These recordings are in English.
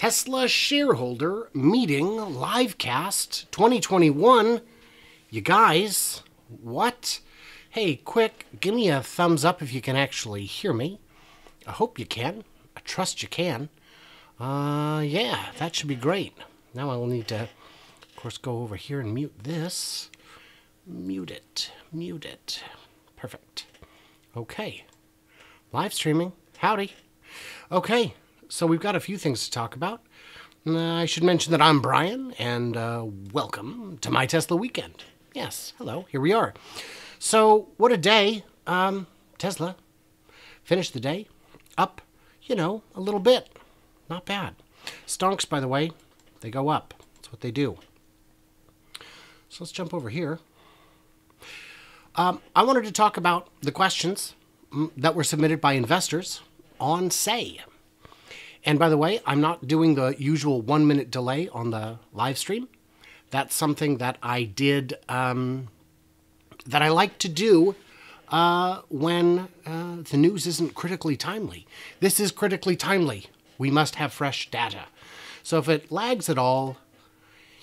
Tesla shareholder meeting livecast 2021. You guys, what? Hey, quick, give me a thumbs up if you can actually hear me. I hope you can. I trust you can. Uh, yeah, that should be great. Now I will need to, of course, go over here and mute this. Mute it. Mute it. Perfect. Okay. Live streaming. Howdy. Okay, so we've got a few things to talk about. Uh, I should mention that I'm Brian, and uh, welcome to my Tesla weekend. Yes, hello, here we are. So, what a day. Um, Tesla finished the day up, you know, a little bit. Not bad. Stonks, by the way, they go up. That's what they do. So let's jump over here. Um, I wanted to talk about the questions mm, that were submitted by investors on Say. And by the way, I'm not doing the usual one minute delay on the live stream. That's something that I did, um, that I like to do uh, when uh, the news isn't critically timely. This is critically timely. We must have fresh data. So if it lags at all,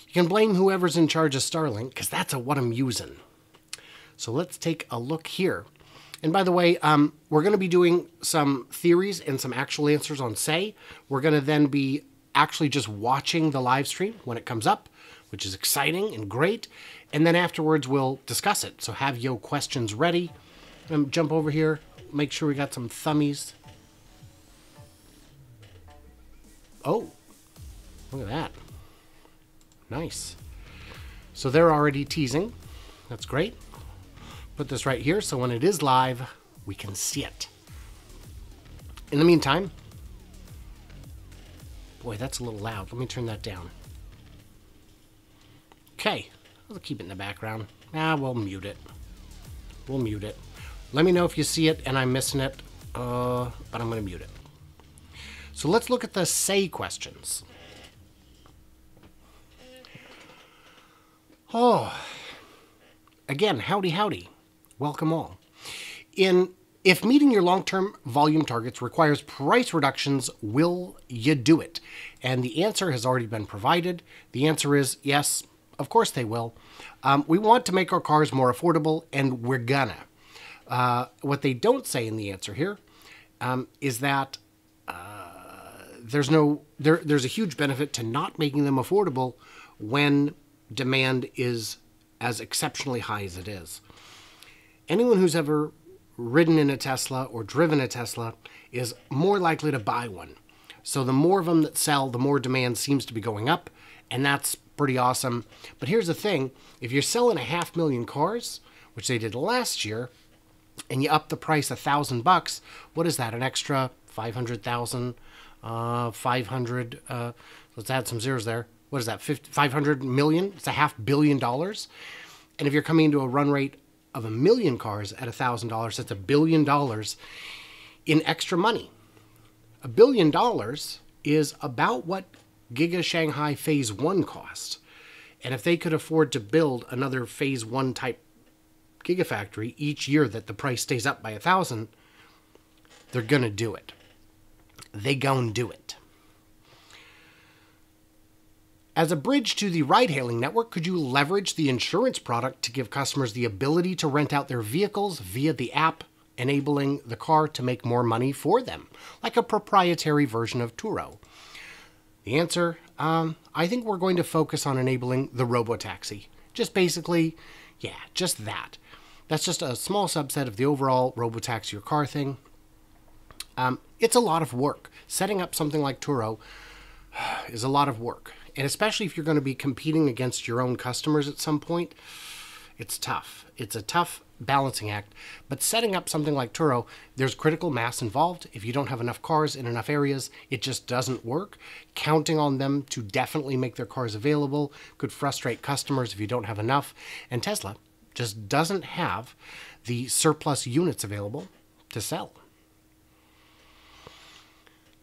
you can blame whoever's in charge of Starlink, because that's a, what I'm using. So let's take a look here. And by the way, um, we're going to be doing some theories and some actual answers on Say. We're going to then be actually just watching the live stream when it comes up, which is exciting and great. And then afterwards, we'll discuss it. So have your questions ready. Um, jump over here, make sure we got some thummies. Oh, look at that. Nice. So they're already teasing. That's great put this right here so when it is live, we can see it. In the meantime, boy, that's a little loud. Let me turn that down. Okay, I'll keep it in the background. Ah, we'll mute it. We'll mute it. Let me know if you see it and I'm missing it, uh, but I'm going to mute it. So let's look at the say questions. Oh, again, howdy, howdy. Welcome all. In if meeting your long-term volume targets requires price reductions, will you do it? And the answer has already been provided. The answer is yes, of course they will. Um, we want to make our cars more affordable, and we're gonna. Uh, what they don't say in the answer here um, is that uh, there's no there, there's a huge benefit to not making them affordable when demand is as exceptionally high as it is anyone who's ever ridden in a Tesla or driven a Tesla is more likely to buy one. So the more of them that sell, the more demand seems to be going up, and that's pretty awesome. But here's the thing if you're selling a half million cars, which they did last year, and you up the price a thousand bucks, what is that? An extra 500,000, uh, 500, uh, let's add some zeros there. What is that? 50, 500 million? It's a half billion dollars. And if you're coming into a run rate of a million cars at $1,000, that's a billion dollars in extra money. A billion dollars is about what Giga Shanghai Phase 1 cost. And if they could afford to build another Phase 1 type Gigafactory each year that the price stays up by a thousand, they're going to do it. They gon' do it. As a bridge to the ride hailing network, could you leverage the insurance product to give customers the ability to rent out their vehicles via the app, enabling the car to make more money for them, like a proprietary version of Turo? The answer um, I think we're going to focus on enabling the robotaxi. Just basically, yeah, just that. That's just a small subset of the overall robotaxi your car thing. Um, it's a lot of work. Setting up something like Turo is a lot of work. And especially if you're going to be competing against your own customers at some point, it's tough. It's a tough balancing act. But setting up something like Turo, there's critical mass involved. If you don't have enough cars in enough areas, it just doesn't work. Counting on them to definitely make their cars available could frustrate customers if you don't have enough. And Tesla just doesn't have the surplus units available to sell.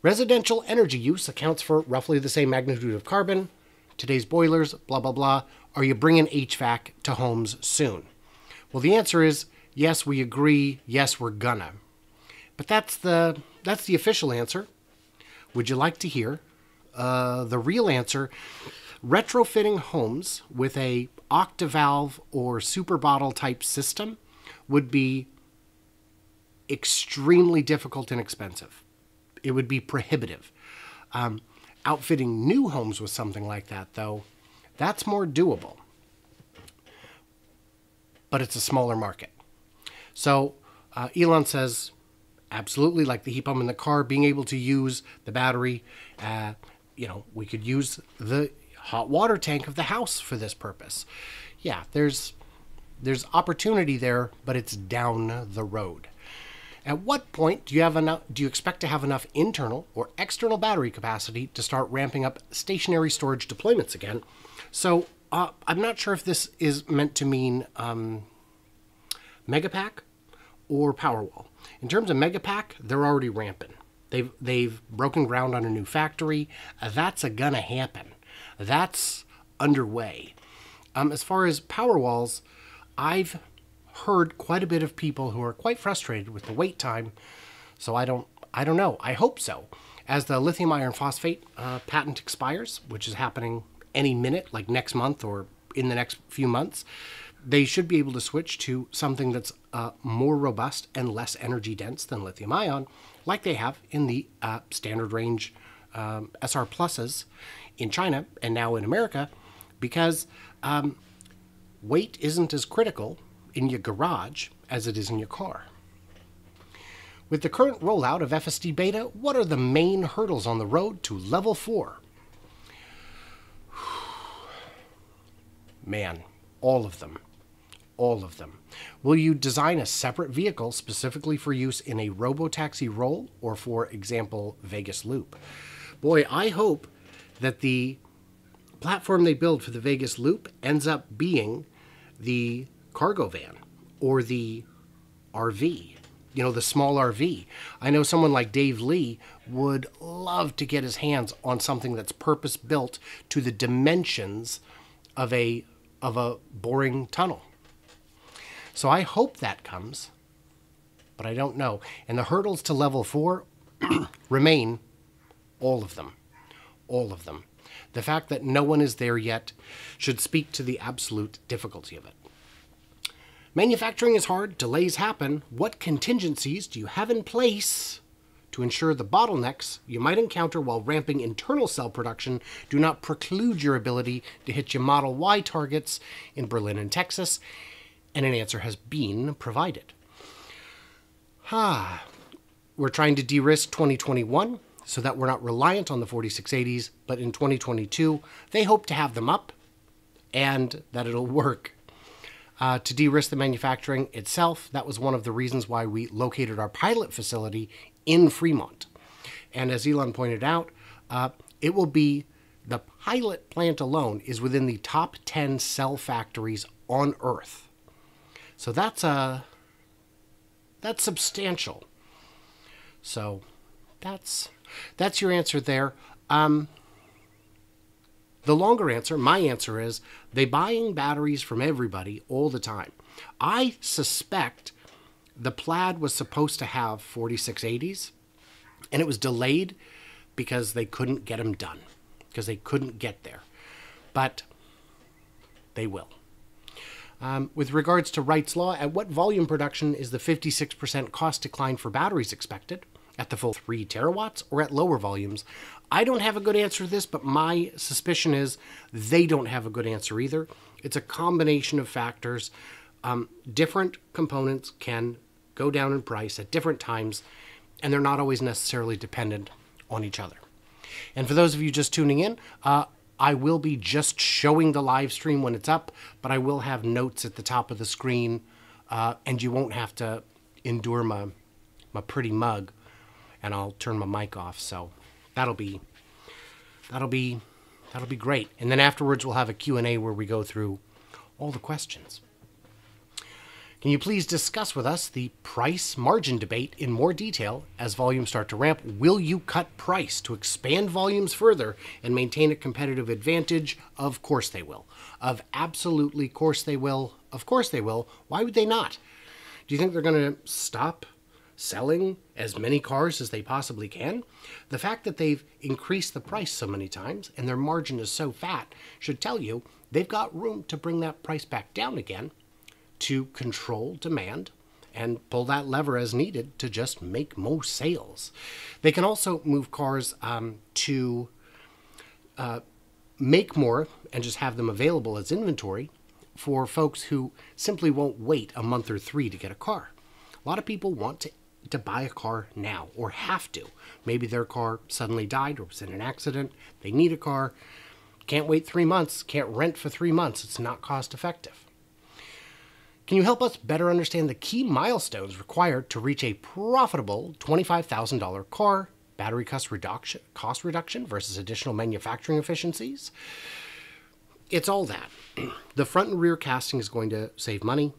Residential energy use accounts for roughly the same magnitude of carbon. Today's boilers, blah, blah, blah. Are you bringing HVAC to homes soon? Well, the answer is yes, we agree. Yes, we're gonna. But that's the, that's the official answer. Would you like to hear uh, the real answer, retrofitting homes with a Octovalve or super bottle type system would be extremely difficult and expensive. It would be prohibitive. Um, outfitting new homes with something like that, though, that's more doable. But it's a smaller market. So uh, Elon says, absolutely, like the heat pump in the car, being able to use the battery. Uh, you know, we could use the hot water tank of the house for this purpose. Yeah, there's there's opportunity there, but it's down the road. At what point do you have enough do you expect to have enough internal or external battery capacity to start ramping up stationary storage deployments again? So uh, I'm not sure if this is meant to mean um, Megapack or Powerwall. In terms of Megapack, they're already ramping. They've they've broken ground on a new factory. Uh, that's a gonna happen. That's underway. Um, as far as Powerwalls, I've heard quite a bit of people who are quite frustrated with the wait time. So I don't I don't know. I hope so. As the lithium iron phosphate uh, patent expires, which is happening any minute, like next month or in the next few months, they should be able to switch to something that's uh, more robust and less energy dense than lithium ion, like they have in the uh, standard range um, SR pluses in China and now in America, because um, weight isn't as critical in your garage as it is in your car. With the current rollout of FSD Beta, what are the main hurdles on the road to level 4? Man, all of them. All of them. Will you design a separate vehicle specifically for use in a robotaxi role or, for example, Vegas Loop? Boy, I hope that the platform they build for the Vegas Loop ends up being the cargo van or the RV, you know, the small RV. I know someone like Dave Lee would love to get his hands on something that's purpose built to the dimensions of a of a boring tunnel. So I hope that comes, but I don't know. And the hurdles to level 4 remain all of them. All of them. The fact that no one is there yet should speak to the absolute difficulty of it. Manufacturing is hard, delays happen. What contingencies do you have in place to ensure the bottlenecks you might encounter while ramping internal cell production do not preclude your ability to hit your Model Y targets in Berlin and Texas? And an answer has been provided. Ah, we're trying to de risk 2021 so that we're not reliant on the 4680s, but in 2022, they hope to have them up and that it'll work uh, to de risk the manufacturing itself. That was one of the reasons why we located our pilot facility in Fremont. And as Elon pointed out, uh, it will be the pilot plant alone is within the top 10 cell factories on Earth. So that's a uh, that's substantial. So that's that's your answer there. Um, the longer answer, my answer is they buying batteries from everybody all the time. I suspect the plaid was supposed to have 4680s and it was delayed because they couldn't get them done because they couldn't get there. But they will. Um, with regards to Wright's Law, at what volume production is the 56% cost decline for batteries expected? At the full 3 terawatts or at lower volumes? I don't have a good answer to this, but my suspicion is they don't have a good answer either. It's a combination of factors. Um, different components can go down in price at different times, and they're not always necessarily dependent on each other. And for those of you just tuning in, uh, I will be just showing the live stream when it's up, but I will have notes at the top of the screen, uh, and you won't have to endure my my pretty mug, and I'll turn my mic off. So that'll be that'll be that'll be great. And then afterwards we'll have a Q&A where we go through all the questions. Can you please discuss with us the price margin debate in more detail as volumes start to ramp? Will you cut price to expand volumes further and maintain a competitive advantage? Of course they will. Of absolutely course they will. Of course they will. Why would they not? Do you think they're going to stop selling as many cars as they possibly can, the fact that they've increased the price so many times and their margin is so fat should tell you they've got room to bring that price back down again to control demand and pull that lever as needed to just make more sales. They can also move cars um, to uh, make more and just have them available as inventory for folks who simply won't wait a month or three to get a car. A lot of people want to, to buy a car now or have to. Maybe their car suddenly died or was in an accident. They need a car. Can't wait three months, can't rent for three months. It's not cost effective. Can you help us better understand the key milestones required to reach a profitable $25,000 car, battery cost reduction, cost reduction versus additional manufacturing efficiencies? It's all that. the front and rear casting is going to save money.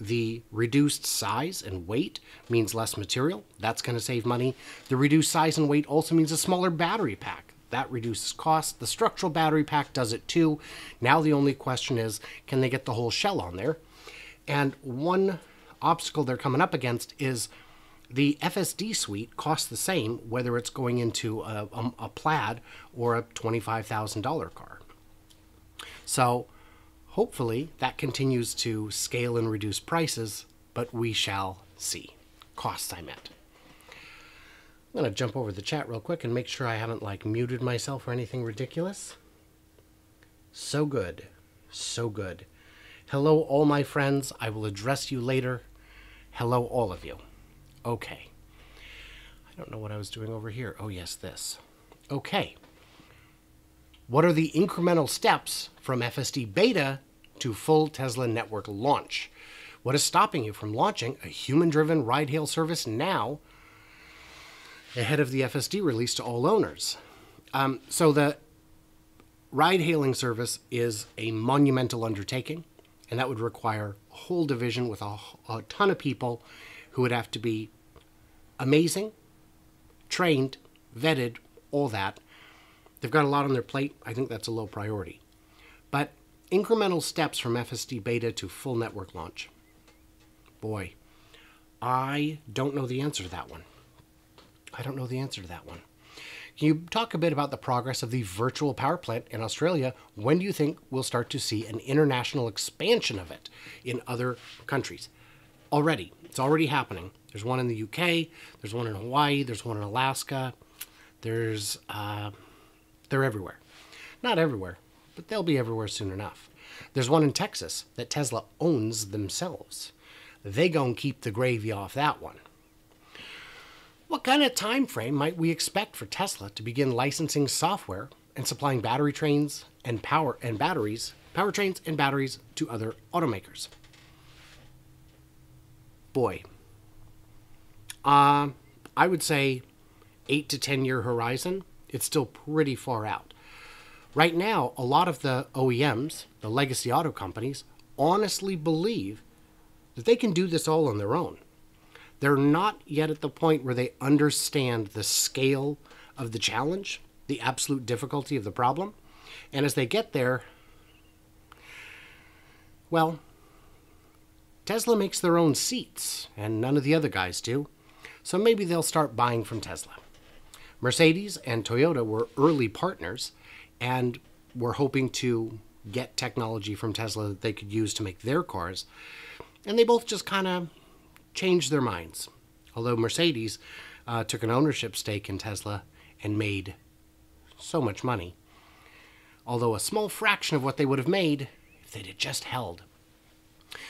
The reduced size and weight means less material. That's going to save money. The reduced size and weight also means a smaller battery pack. That reduces cost. The structural battery pack does it too. Now the only question is can they get the whole shell on there? And one obstacle they're coming up against is the FSD suite costs the same whether it's going into a, a, a plaid or a $25,000 car. So hopefully that continues to scale and reduce prices, but we shall see. Costs, I meant. I'm going to jump over the chat real quick and make sure I haven't like muted myself or anything ridiculous. So good. So good. Hello, all my friends. I will address you later. Hello, all of you. Okay. I don't know what I was doing over here. Oh, yes, this. Okay. What are the incremental steps from FSD beta to full Tesla network launch? What is stopping you from launching a human driven ride hail service now ahead of the FSD release to all owners? Um, so, the ride hailing service is a monumental undertaking and that would require a whole division with a, a ton of people who would have to be amazing, trained, vetted, all that. They've got a lot on their plate. I think that's a low priority. But incremental steps from FSD beta to full network launch. Boy, I don't know the answer to that one. I don't know the answer to that one. Can you talk a bit about the progress of the virtual power plant in Australia? When do you think we'll start to see an international expansion of it in other countries? Already, it's already happening. There's one in the UK, there's one in Hawaii, there's one in Alaska, there's, uh, they're everywhere. Not everywhere, but they'll be everywhere soon enough. There's one in Texas that Tesla owns themselves. They gon' keep the gravy off that one. What kind of time frame might we expect for Tesla to begin licensing software and supplying battery trains and power and batteries, powertrains and batteries to other automakers? Boy, uh, I would say eight to ten year horizon. It's still pretty far out. Right now, a lot of the OEMs, the legacy auto companies, honestly believe that they can do this all on their own. They're not yet at the point where they understand the scale of the challenge, the absolute difficulty of the problem. And as they get there, well, Tesla makes their own seats, and none of the other guys do. So maybe they'll start buying from Tesla. Mercedes and Toyota were early partners and were hoping to get technology from Tesla that they could use to make their cars. And they both just kind of changed their minds. Although Mercedes uh, took an ownership stake in Tesla and made so much money. Although a small fraction of what they would have made if they'd just held.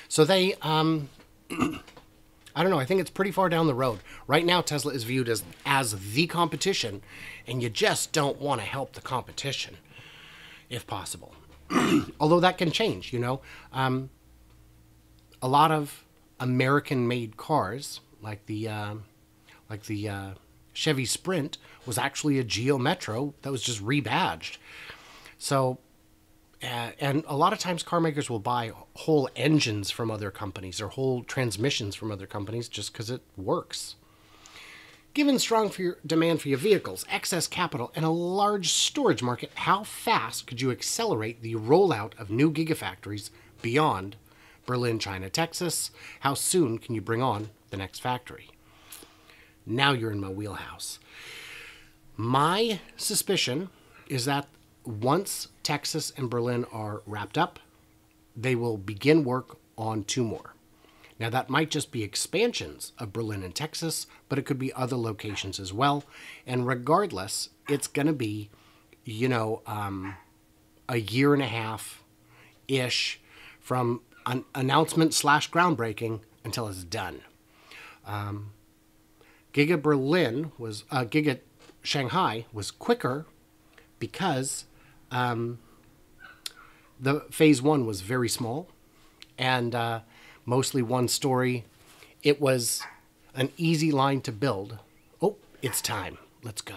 So they, um, I don't know, I think it's pretty far down the road. Right now, Tesla is viewed as, as the competition, and you just don't want to help the competition, if possible. Although that can change, you know. Um, a lot of American-made cars, like the uh, like the uh, Chevy Sprint, was actually a Geo Metro that was just rebadged. So, and a lot of times car makers will buy whole engines from other companies or whole transmissions from other companies just because it works. Given strong for your demand for your vehicles, excess capital, and a large storage market, how fast could you accelerate the rollout of new gigafactories beyond Berlin, China, Texas. How soon can you bring on the next factory? Now you're in my wheelhouse. My suspicion is that once Texas and Berlin are wrapped up, they will begin work on two more. Now, that might just be expansions of Berlin and Texas, but it could be other locations as well. And regardless, it's going to be, you know, um, a year and a half ish from an announcement slash groundbreaking until it's done. Um, Giga Berlin was, uh, Giga Shanghai was quicker because um, the phase one was very small and uh, mostly one story. It was an easy line to build. Oh, it's time. Let's go.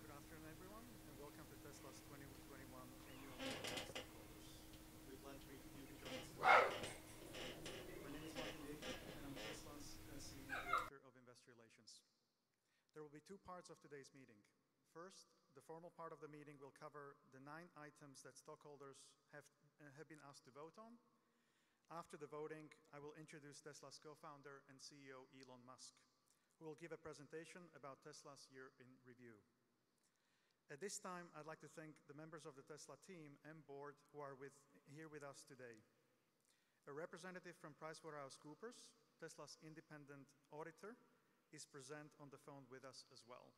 Good afternoon, everyone, and welcome to Tesla's 2021 annual meeting of stockholders. We're glad to you to join us today. My name is Martin Dick, and I'm Tesla's uh, Senior Director of Investor Relations. There will be two parts of today's meeting. First, the formal part of the meeting will cover the nine items that stockholders have, uh, have been asked to vote on. After the voting, I will introduce Tesla's co-founder and CEO Elon Musk, who will give a presentation about Tesla's year in review. At this time, I'd like to thank the members of the Tesla team and board who are with, here with us today. A representative from PricewaterhouseCoopers, Tesla's independent auditor, is present on the phone with us as well.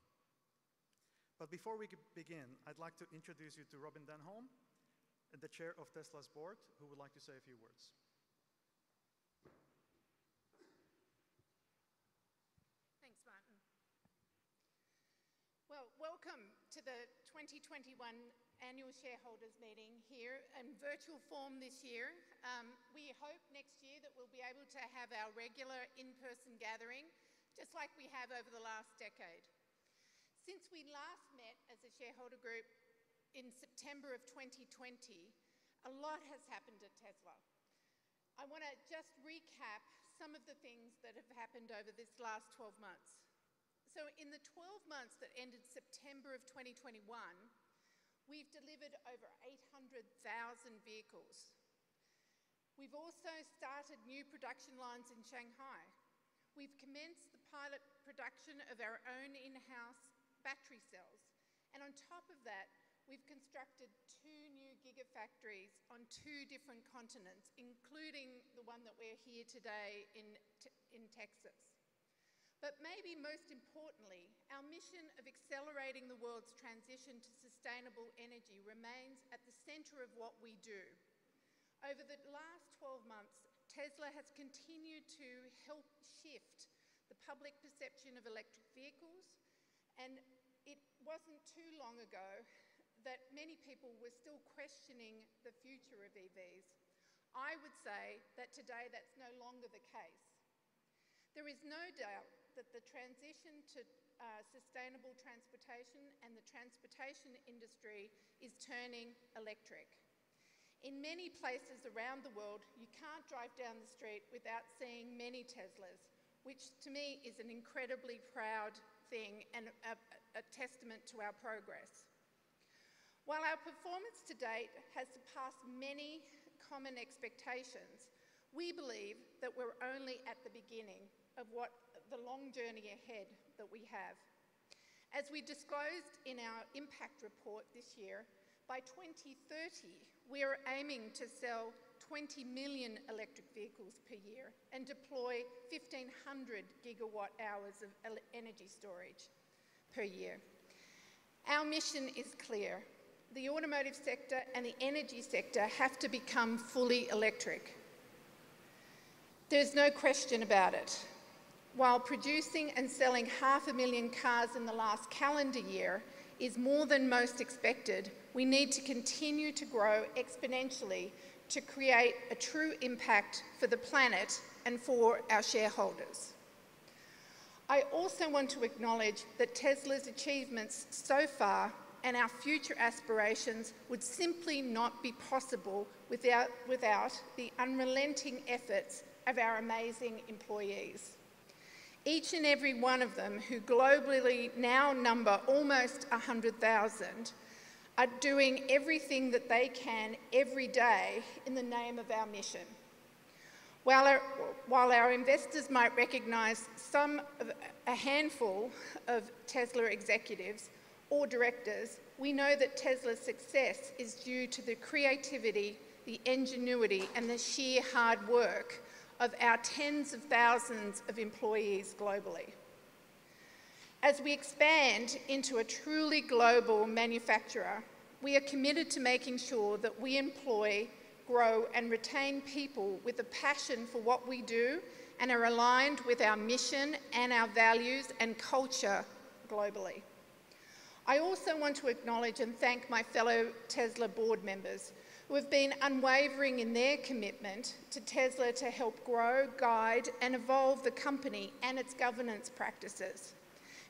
But before we begin, I'd like to introduce you to Robyn Denholm, the chair of Tesla's board, who would like to say a few words. Thanks, Martin. Well, welcome to the 2021 annual shareholders meeting here in virtual form this year. Um, we hope next year that we'll be able to have our regular in-person gathering, just like we have over the last decade. Since we last met as a shareholder group in September of 2020, a lot has happened at Tesla. I want to just recap some of the things that have happened over this last 12 months. So, in the 12 months that ended September of 2021, we've delivered over 800,000 vehicles. We've also started new production lines in Shanghai. We've commenced the pilot production of our own in house battery cells. And on top of that, we've constructed two new gigafactories on two different continents, including the one that we're here today in, in Texas. But maybe most importantly, our mission of accelerating the world's transition to sustainable energy remains at the center of what we do. Over the last 12 months, Tesla has continued to help shift the public perception of electric vehicles, and it wasn't too long ago that many people were still questioning the future of EVs. I would say that today that's no longer the case. There is no doubt that the transition to uh, sustainable transportation and the transportation industry is turning electric. In many places around the world, you can't drive down the street without seeing many Teslas, which to me is an incredibly proud thing and a, a testament to our progress. While our performance to date has surpassed many common expectations, we believe that we're only at the beginning of what the long journey ahead that we have. As we disclosed in our impact report this year, by 2030, we are aiming to sell 20 million electric vehicles per year and deploy 1,500 gigawatt hours of energy storage per year. Our mission is clear. The automotive sector and the energy sector have to become fully electric. There's no question about it. While producing and selling half a million cars in the last calendar year is more than most expected, we need to continue to grow exponentially to create a true impact for the planet and for our shareholders. I also want to acknowledge that Tesla's achievements so far and our future aspirations would simply not be possible without, without the unrelenting efforts of our amazing employees. Each and every one of them, who globally now number almost 100,000, are doing everything that they can every day in the name of our mission. While our, while our investors might recognise some, a handful of Tesla executives or directors, we know that Tesla's success is due to the creativity, the ingenuity, and the sheer hard work of our tens of thousands of employees globally. As we expand into a truly global manufacturer, we are committed to making sure that we employ grow and retain people with a passion for what we do and are aligned with our mission and our values and culture globally. I also want to acknowledge and thank my fellow Tesla board members who have been unwavering in their commitment to Tesla to help grow, guide, and evolve the company and its governance practices.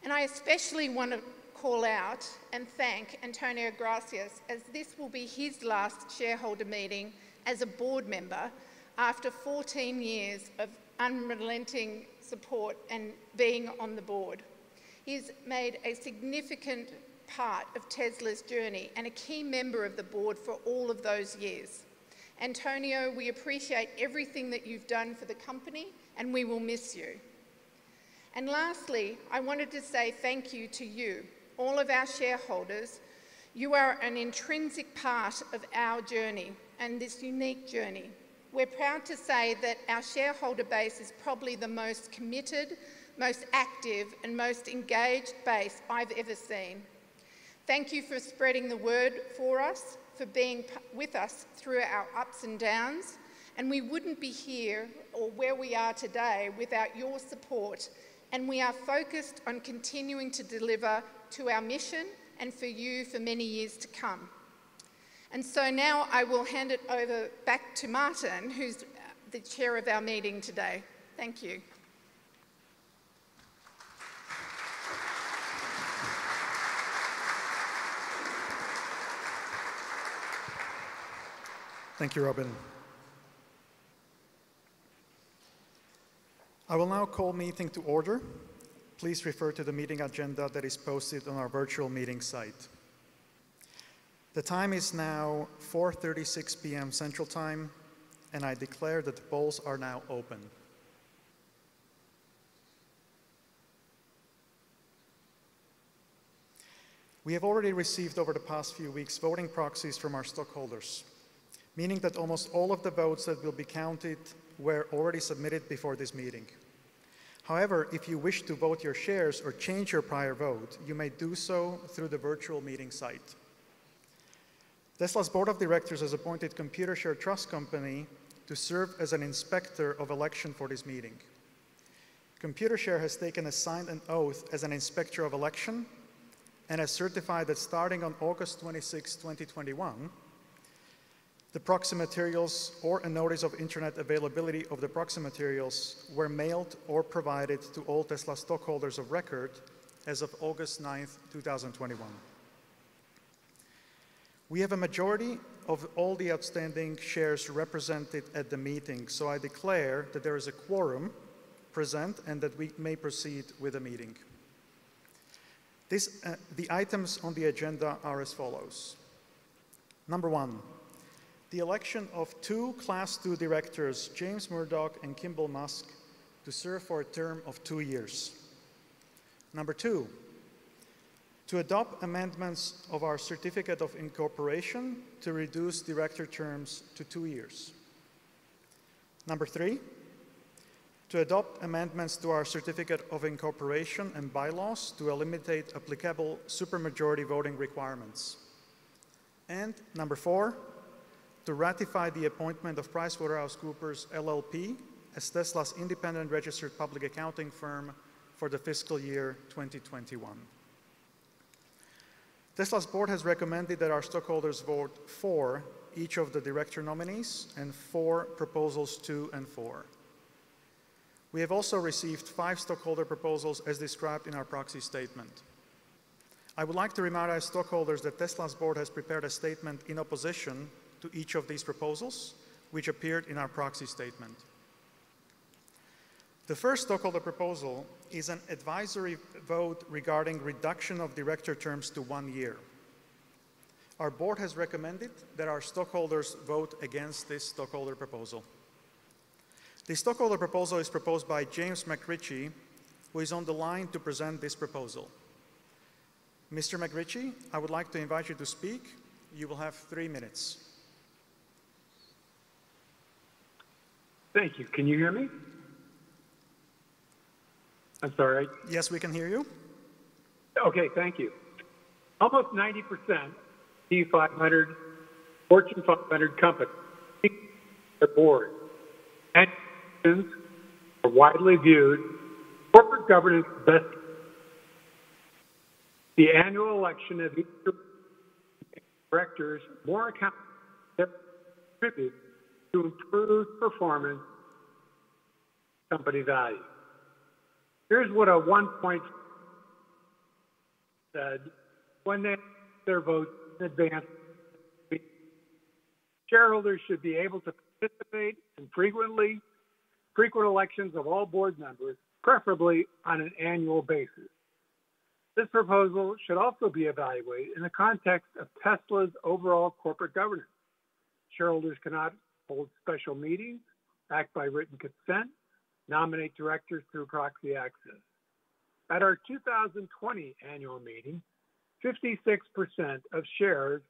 And I especially want to call out and thank Antonio Gracias as this will be his last shareholder meeting as a board member after 14 years of unrelenting support and being on the board. He's made a significant part of Tesla's journey and a key member of the board for all of those years. Antonio, we appreciate everything that you've done for the company and we will miss you. And lastly, I wanted to say thank you to you, all of our shareholders. You are an intrinsic part of our journey and this unique journey. We're proud to say that our shareholder base is probably the most committed, most active, and most engaged base I've ever seen. Thank you for spreading the word for us, for being with us through our ups and downs, and we wouldn't be here or where we are today without your support and we are focused on continuing to deliver to our mission and for you for many years to come. And so now I will hand it over back to Martin, who's the chair of our meeting today. Thank you. Thank you, Robyn. I will now call meeting to order. Please refer to the meeting agenda that is posted on our virtual meeting site. The time is now 4.36 p.m. Central Time, and I declare that the polls are now open. We have already received over the past few weeks voting proxies from our stockholders, meaning that almost all of the votes that will be counted were already submitted before this meeting. However, if you wish to vote your shares or change your prior vote, you may do so through the virtual meeting site. Tesla's board of directors has appointed Computershare Trust Company to serve as an inspector of election for this meeting. Computershare has taken a signed an oath as an inspector of election and has certified that starting on August 26, 2021, the proxy materials or a notice of internet availability of the proxy materials were mailed or provided to all Tesla stockholders of record as of August 9, 2021. We have a majority of all the outstanding shares represented at the meeting, so I declare that there is a quorum present and that we may proceed with the meeting. This, uh, the items on the agenda are as follows. Number one, the election of two Class II directors, James Murdoch and Kimball Musk, to serve for a term of two years. Number two, to adopt amendments of our Certificate of Incorporation to reduce director terms to two years. Number three, to adopt amendments to our Certificate of Incorporation and bylaws to eliminate applicable supermajority voting requirements. And number four, to ratify the appointment of PricewaterhouseCoopers LLP as Tesla's independent registered public accounting firm for the fiscal year 2021. Tesla's board has recommended that our stockholders vote for each of the director nominees and for proposals two and four. We have also received five stockholder proposals as described in our proxy statement. I would like to remind our stockholders that Tesla's board has prepared a statement in opposition to each of these proposals, which appeared in our proxy statement. The first stockholder proposal is an advisory vote regarding reduction of director terms to one year. Our board has recommended that our stockholders vote against this stockholder proposal. The stockholder proposal is proposed by James McRitchie, who is on the line to present this proposal. Mr. McRitchie, I would like to invite you to speak. You will have three minutes. Thank you. Can you hear me? I'm sorry. Yes, we can hear you. Okay, thank you. Almost 90% T500, Fortune 500 companies, their board, and are widely viewed corporate governance best. The annual election of each directors more accountable contribute to improve performance company value. Here's what a one point said when they their votes in advance. Shareholders should be able to participate in frequently frequent elections of all board members, preferably on an annual basis. This proposal should also be evaluated in the context of Tesla's overall corporate governance. Shareholders cannot hold special meetings, act by written consent, nominate directors through proxy access. At our 2020 annual meeting, 56% of shares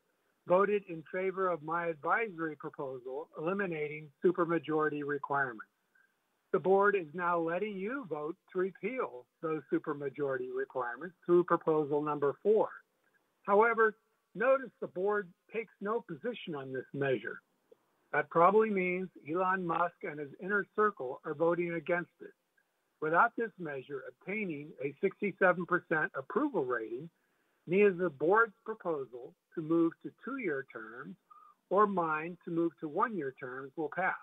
voted in favor of my advisory proposal eliminating supermajority requirements. The board is now letting you vote to repeal those supermajority requirements through proposal number four. However, notice the board takes no position on this measure. That probably means Elon Musk and his inner circle are voting against it. Without this measure obtaining a 67% approval rating, neither the board's proposal to move to two-year terms or mine to move to one-year terms will pass.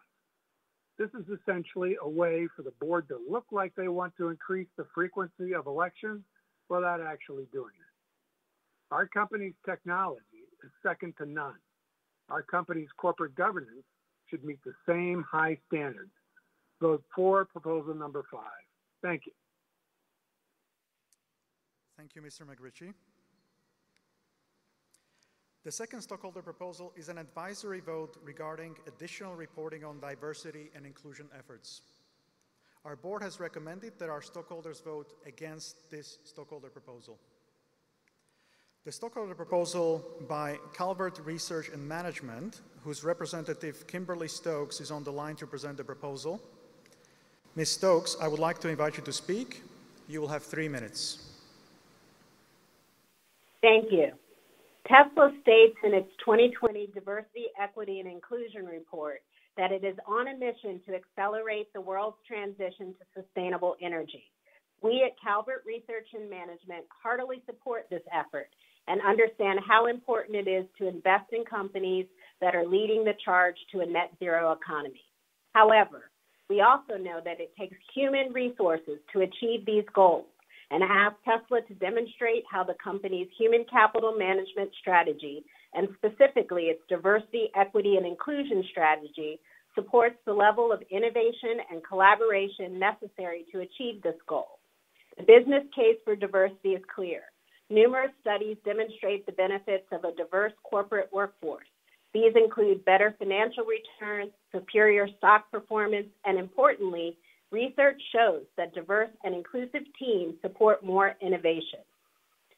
This is essentially a way for the board to look like they want to increase the frequency of elections without actually doing it. Our company's technology is second to none our company's corporate governance should meet the same high standards. Vote for proposal number five. Thank you. Thank you, Mr. McRitchie. The second stockholder proposal is an advisory vote regarding additional reporting on diversity and inclusion efforts. Our board has recommended that our stockholders vote against this stockholder proposal. The stockholder proposal by Calvert Research and Management, whose representative Kimberly Stokes is on the line to present the proposal. Ms. Stokes, I would like to invite you to speak. You will have three minutes. Thank you. Tesla states in its 2020 Diversity, Equity, and Inclusion report that it is on a mission to accelerate the world's transition to sustainable energy. We at Calvert Research and Management heartily support this effort and understand how important it is to invest in companies that are leading the charge to a net zero economy. However, we also know that it takes human resources to achieve these goals and ask Tesla to demonstrate how the company's human capital management strategy and specifically its diversity, equity, and inclusion strategy supports the level of innovation and collaboration necessary to achieve this goal. The business case for diversity is clear. Numerous studies demonstrate the benefits of a diverse corporate workforce. These include better financial returns, superior stock performance, and importantly, research shows that diverse and inclusive teams support more innovation.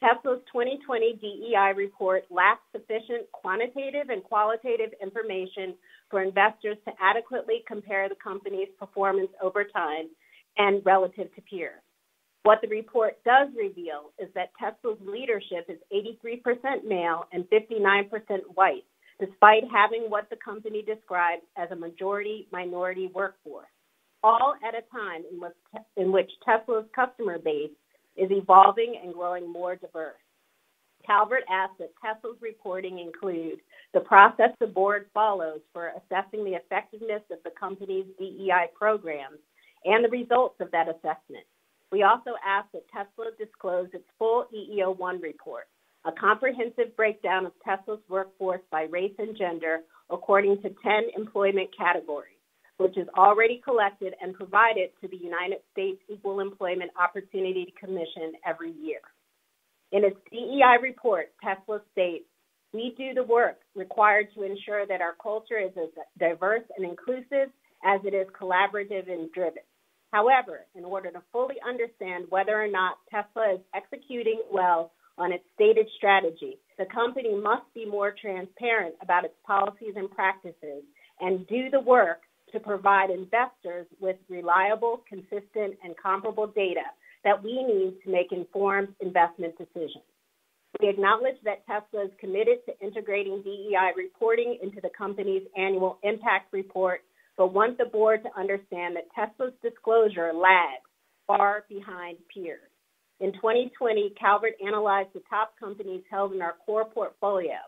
Tesla's 2020 DEI report lacks sufficient quantitative and qualitative information for investors to adequately compare the company's performance over time and relative to peers. What the report does reveal is that Tesla's leadership is 83% male and 59% white, despite having what the company describes as a majority minority workforce, all at a time in which, Tesla's customer base is evolving and growing more diverse. Calvert asks that Tesla's reporting include the process the board follows for assessing the effectiveness of the company's DEI programs and the results of that assessment we also ask that Tesla disclose its full EEO1 report, a comprehensive breakdown of Tesla's workforce by race and gender according to 10 employment categories, which is already collected and provided to the United States Equal Employment Opportunity Commission every year. In its DEI report, Tesla states We do the work required to ensure that our culture is as diverse and inclusive as it is collaborative and driven. However, in order to fully understand whether or not Tesla is executing well on its stated strategy, the company must be more transparent about its policies and practices and do the work to provide investors with reliable, consistent, and comparable data that we need to make informed investment decisions. We acknowledge that Tesla is committed to integrating DEI reporting into the company's annual impact report, but want the board to understand that Tesla's disclosure lags far behind peers. In 2020, Calvert analyzed the top companies held in our core portfolio.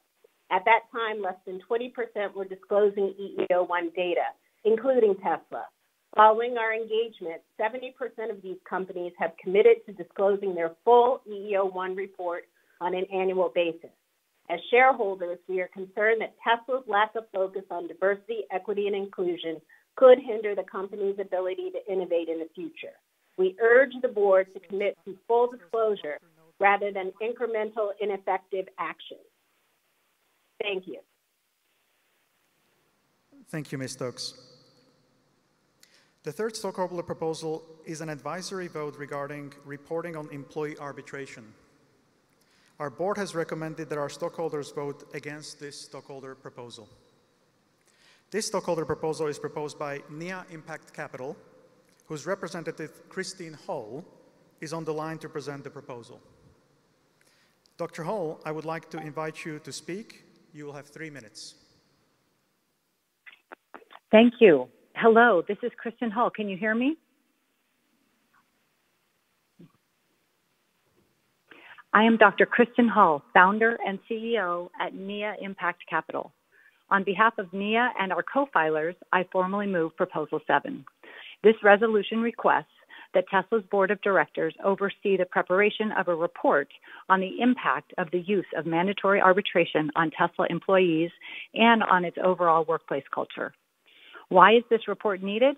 At that time, less than 20% were disclosing EEO1 data, including Tesla. Following our engagement, 70% of these companies have committed to disclosing their full EEO1 report on an annual basis. As shareholders, we are concerned that Tesla's lack of focus on diversity, equity, and inclusion could hinder the company's ability to innovate in the future. We urge the board to commit to full disclosure rather than incremental, ineffective action. Thank you. Thank you, Ms. Stokes. The third stockholder proposal is an advisory vote regarding reporting on employee arbitration. Our board has recommended that our stockholders vote against this stockholder proposal. This stockholder proposal is proposed by NIA Impact Capital, whose representative, Christine Hull, is on the line to present the proposal. Dr. Hull, I would like to invite you to speak. You will have three minutes. Thank you. Hello, this is Kristen Hull. Can you hear me? I am Dr. Kristen Hull, founder and CEO at NIA Impact Capital. On behalf of NIA and our co-filers, I formally move Proposal 7. This resolution requests that Tesla's board of directors oversee the preparation of a report on the impact of the use of mandatory arbitration on Tesla employees and on its overall workplace culture. Why is this report needed?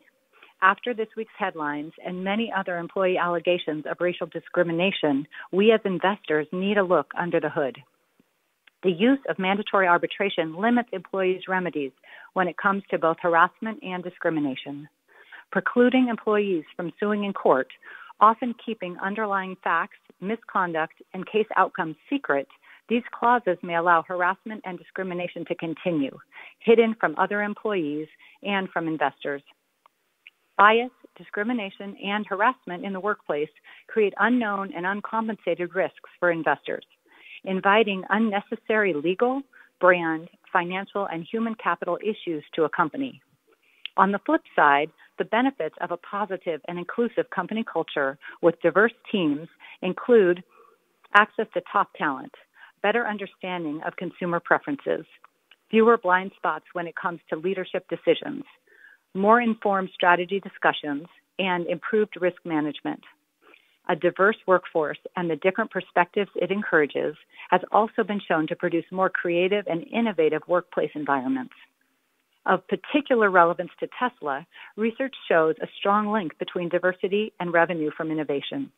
After this week's headlines and many other employee allegations of racial discrimination, we as investors need a look under the hood. The use of mandatory arbitration limits employees' remedies when it comes to both harassment and discrimination. Precluding employees from suing in court, often keeping underlying facts, misconduct, and case outcomes secret, these clauses may allow harassment and discrimination to continue, hidden from other employees and from investors. Bias, discrimination, and harassment in the workplace create unknown and uncompensated risks for investors, inviting unnecessary legal, brand, financial, and human capital issues to a company. On the flip side, the benefits of a positive and inclusive company culture with diverse teams include access to top talent, better understanding of consumer preferences, fewer blind spots when it comes to leadership decisions, more informed strategy discussions, and improved risk management. A diverse workforce and the different perspectives it encourages has also been shown to produce more creative and innovative workplace environments. Of particular relevance to Tesla, research shows a strong link between diversity and revenue from innovation,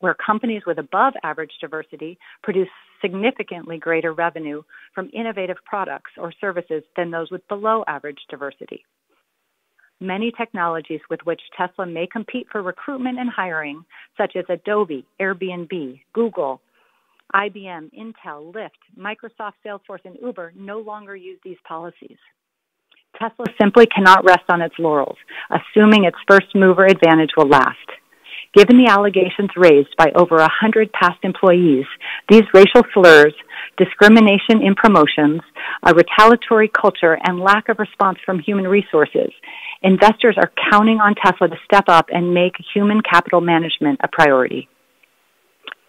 where companies with above average diversity produce significantly greater revenue from innovative products or services than those with below average diversity many technologies with which Tesla may compete for recruitment and hiring, such as Adobe, Airbnb, Google, IBM, Intel, Lyft, Microsoft, Salesforce, and Uber, no longer use these policies. Tesla simply cannot rest on its laurels, assuming its first mover advantage will last. Given the allegations raised by over a hundred past employees, these racial slurs, discrimination in promotions, a retaliatory culture, and lack of response from human resources, investors are counting on Tesla to step up and make human capital management a priority.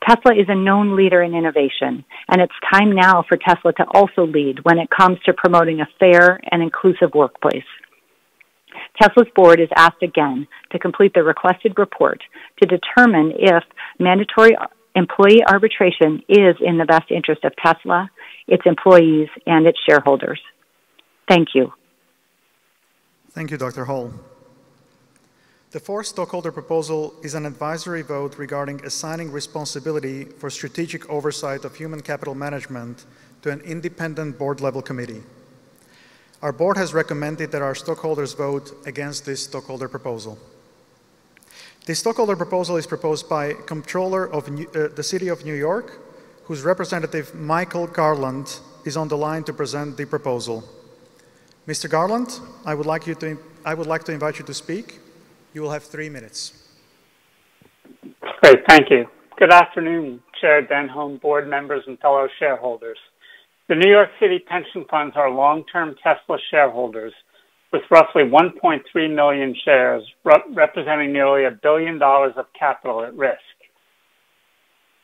Tesla is a known leader in innovation, and it's time now for Tesla to also lead when it comes to promoting a fair and inclusive workplace. Tesla's board is asked again to complete the requested report to determine if mandatory employee arbitration is in the best interest of Tesla, its employees, and its shareholders. Thank you. Thank you, Dr. Hall. The fourth stockholder proposal is an advisory vote regarding assigning responsibility for strategic oversight of human capital management to an independent board level committee. Our board has recommended that our stockholders vote against this stockholder proposal. The stockholder proposal is proposed by Comptroller of New, uh, the City of New York, whose representative Michael Garland is on the line to present the proposal. Mr. Garland, I would like, you to, I would like to invite you to speak. You will have three minutes. Great, thank you. Good afternoon, Chair Denholm, board members, and fellow shareholders. The New York City pension funds are long-term Tesla shareholders with roughly 1.3 million shares, representing nearly a billion dollars of capital at risk.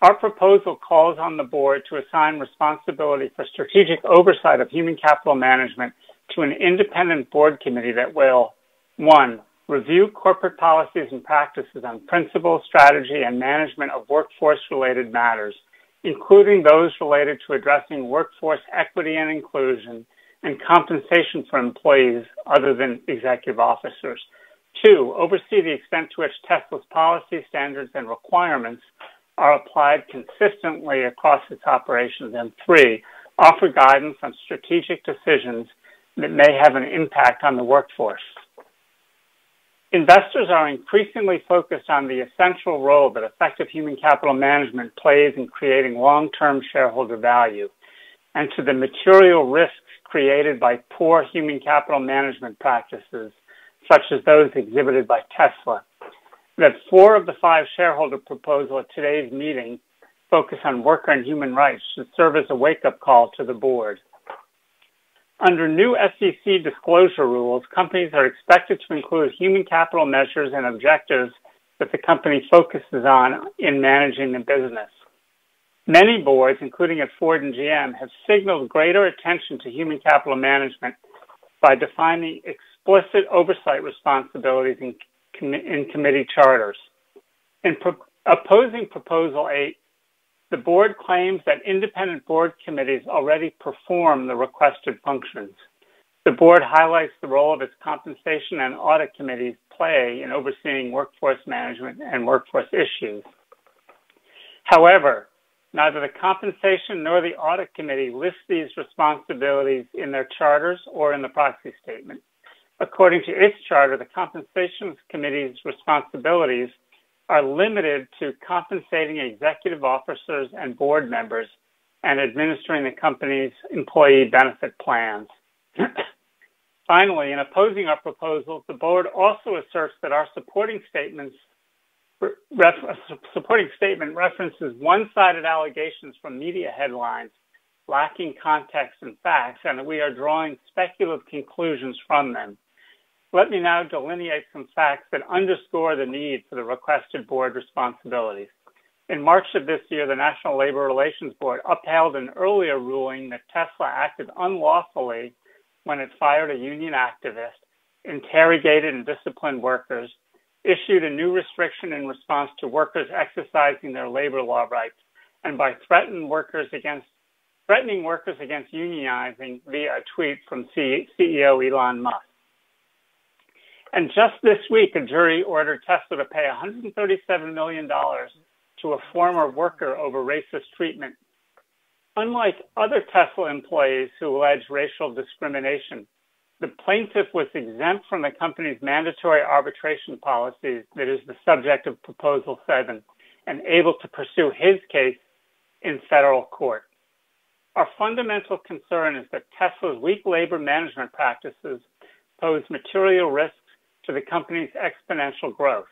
Our proposal calls on the board to assign responsibility for strategic oversight of human capital management to an independent board committee that will, one, review corporate policies and practices on principles, strategy, and management of workforce-related matters, including those related to addressing workforce equity and inclusion and compensation for employees other than executive officers. Two, oversee the extent to which Tesla's policy standards and requirements are applied consistently across its operations. And three, offer guidance on strategic decisions that may have an impact on the workforce. Investors are increasingly focused on the essential role that effective human capital management plays in creating long-term shareholder value and to the material risks created by poor human capital management practices, such as those exhibited by Tesla that four of the five shareholder proposals at today's meeting focus on worker and human rights should serve as a wake-up call to the board. Under new SEC disclosure rules, companies are expected to include human capital measures and objectives that the company focuses on in managing the business. Many boards, including at Ford and GM, have signaled greater attention to human capital management by defining explicit oversight responsibilities in in committee charters. In pro- opposing Proposal 8, the board claims that independent board committees already perform the requested functions. The board highlights the role of its compensation and audit committees play in overseeing workforce management and workforce issues. However, neither the compensation nor the audit committee list these responsibilities in their charters or in the proxy statement. According to its charter, the Compensation Committee's responsibilities are limited to compensating executive officers and board members and administering the company's employee benefit plans. Finally, in opposing our proposals, the board also asserts that our supporting statements supporting statement references one-sided allegations from media headlines lacking context and facts, and that we are drawing speculative conclusions from them. Let me now delineate some facts that underscore the need for the requested board responsibilities. In March of this year, the National Labor Relations Board upheld an earlier ruling that Tesla acted unlawfully when it fired a union activist, interrogated and disciplined workers, issued a new restriction in response to workers exercising their labor law rights, and by threatening workers against threatening workers against unionizing via a tweet from CEO Elon Musk. And just this week, a jury ordered Tesla to pay $137 million to a former worker over racist treatment. Unlike other Tesla employees who allege racial discrimination, the plaintiff was exempt from the company's mandatory arbitration policies that is the subject of Proposal 7 and able to pursue his case in federal court. Our fundamental concern is that Tesla's weak labor management practices pose material risks to the company's exponential growth.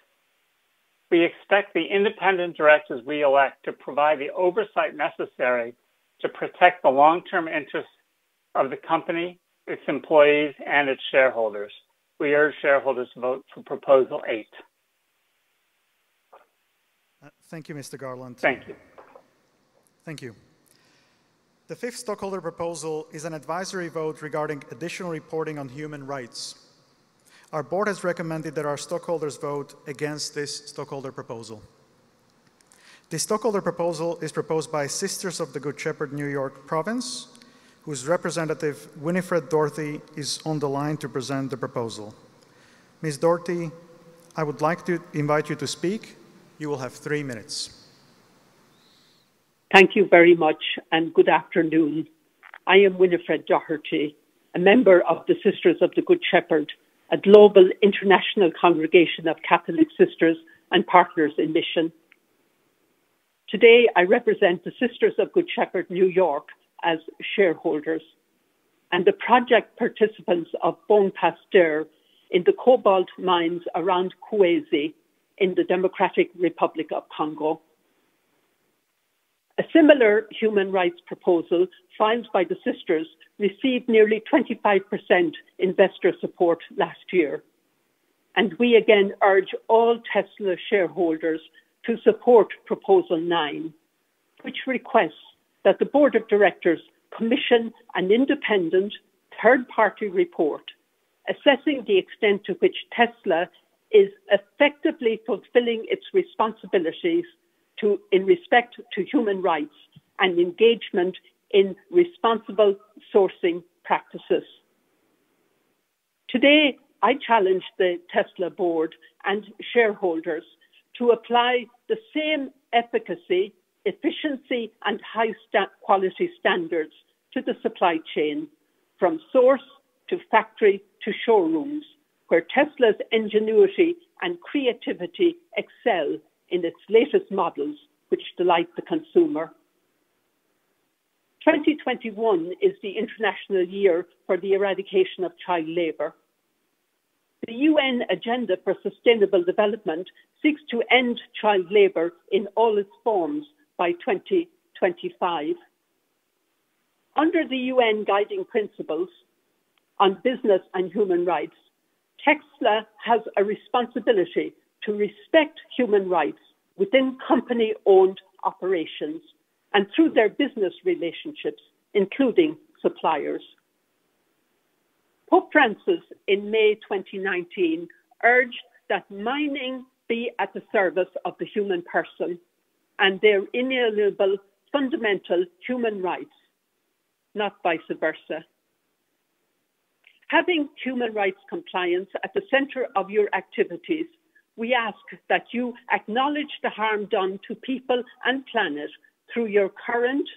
We expect the independent directors we elect to provide the oversight necessary to protect the long-term interests of the company, its employees, and its shareholders. We urge shareholders to vote for Proposal 8. Uh, thank you, Mr. Garland. Thank you. Thank you. The fifth stockholder proposal is an advisory vote regarding additional reporting on human rights. Our board has recommended that our stockholders vote against this stockholder proposal. The stockholder proposal is proposed by Sisters of the Good Shepherd New York Province, whose representative Winifred Dorothy is on the line to present the proposal. Ms. Dorothy, I would like to invite you to speak. You will have three minutes. Thank you very much and good afternoon. I am Winifred Doherty, a member of the Sisters of the Good Shepherd, a global international congregation of Catholic sisters and partners in mission. Today, I represent the Sisters of Good Shepherd New York as shareholders and the project participants of Bon Pasteur in the cobalt mines around Kolwezi in the Democratic Republic of Congo. A similar human rights proposal filed by the sisters received nearly 25% investor support last year. And we again urge all Tesla shareholders to support Proposal 9, which requests that the Board of Directors commission an independent third party report assessing the extent to which Tesla is effectively fulfilling its responsibilities to, in respect to human rights and engagement in responsible sourcing practices. Today, I challenge the Tesla board and shareholders to apply the same efficacy, efficiency, and high sta- quality standards to the supply chain from source to factory to showrooms, where Tesla's ingenuity and creativity excel in its latest models, which delight the consumer. 2021 is the International Year for the Eradication of Child Labour. The UN Agenda for Sustainable Development seeks to end child labour in all its forms by 2025. Under the UN Guiding Principles on Business and Human Rights, Tesla has a responsibility to respect human rights within company owned operations and through their business relationships, including suppliers. Pope Francis in May 2019 urged that mining be at the service of the human person and their inalienable fundamental human rights, not vice versa. Having human rights compliance at the center of your activities, we ask that you acknowledge the harm done to people and planet through your current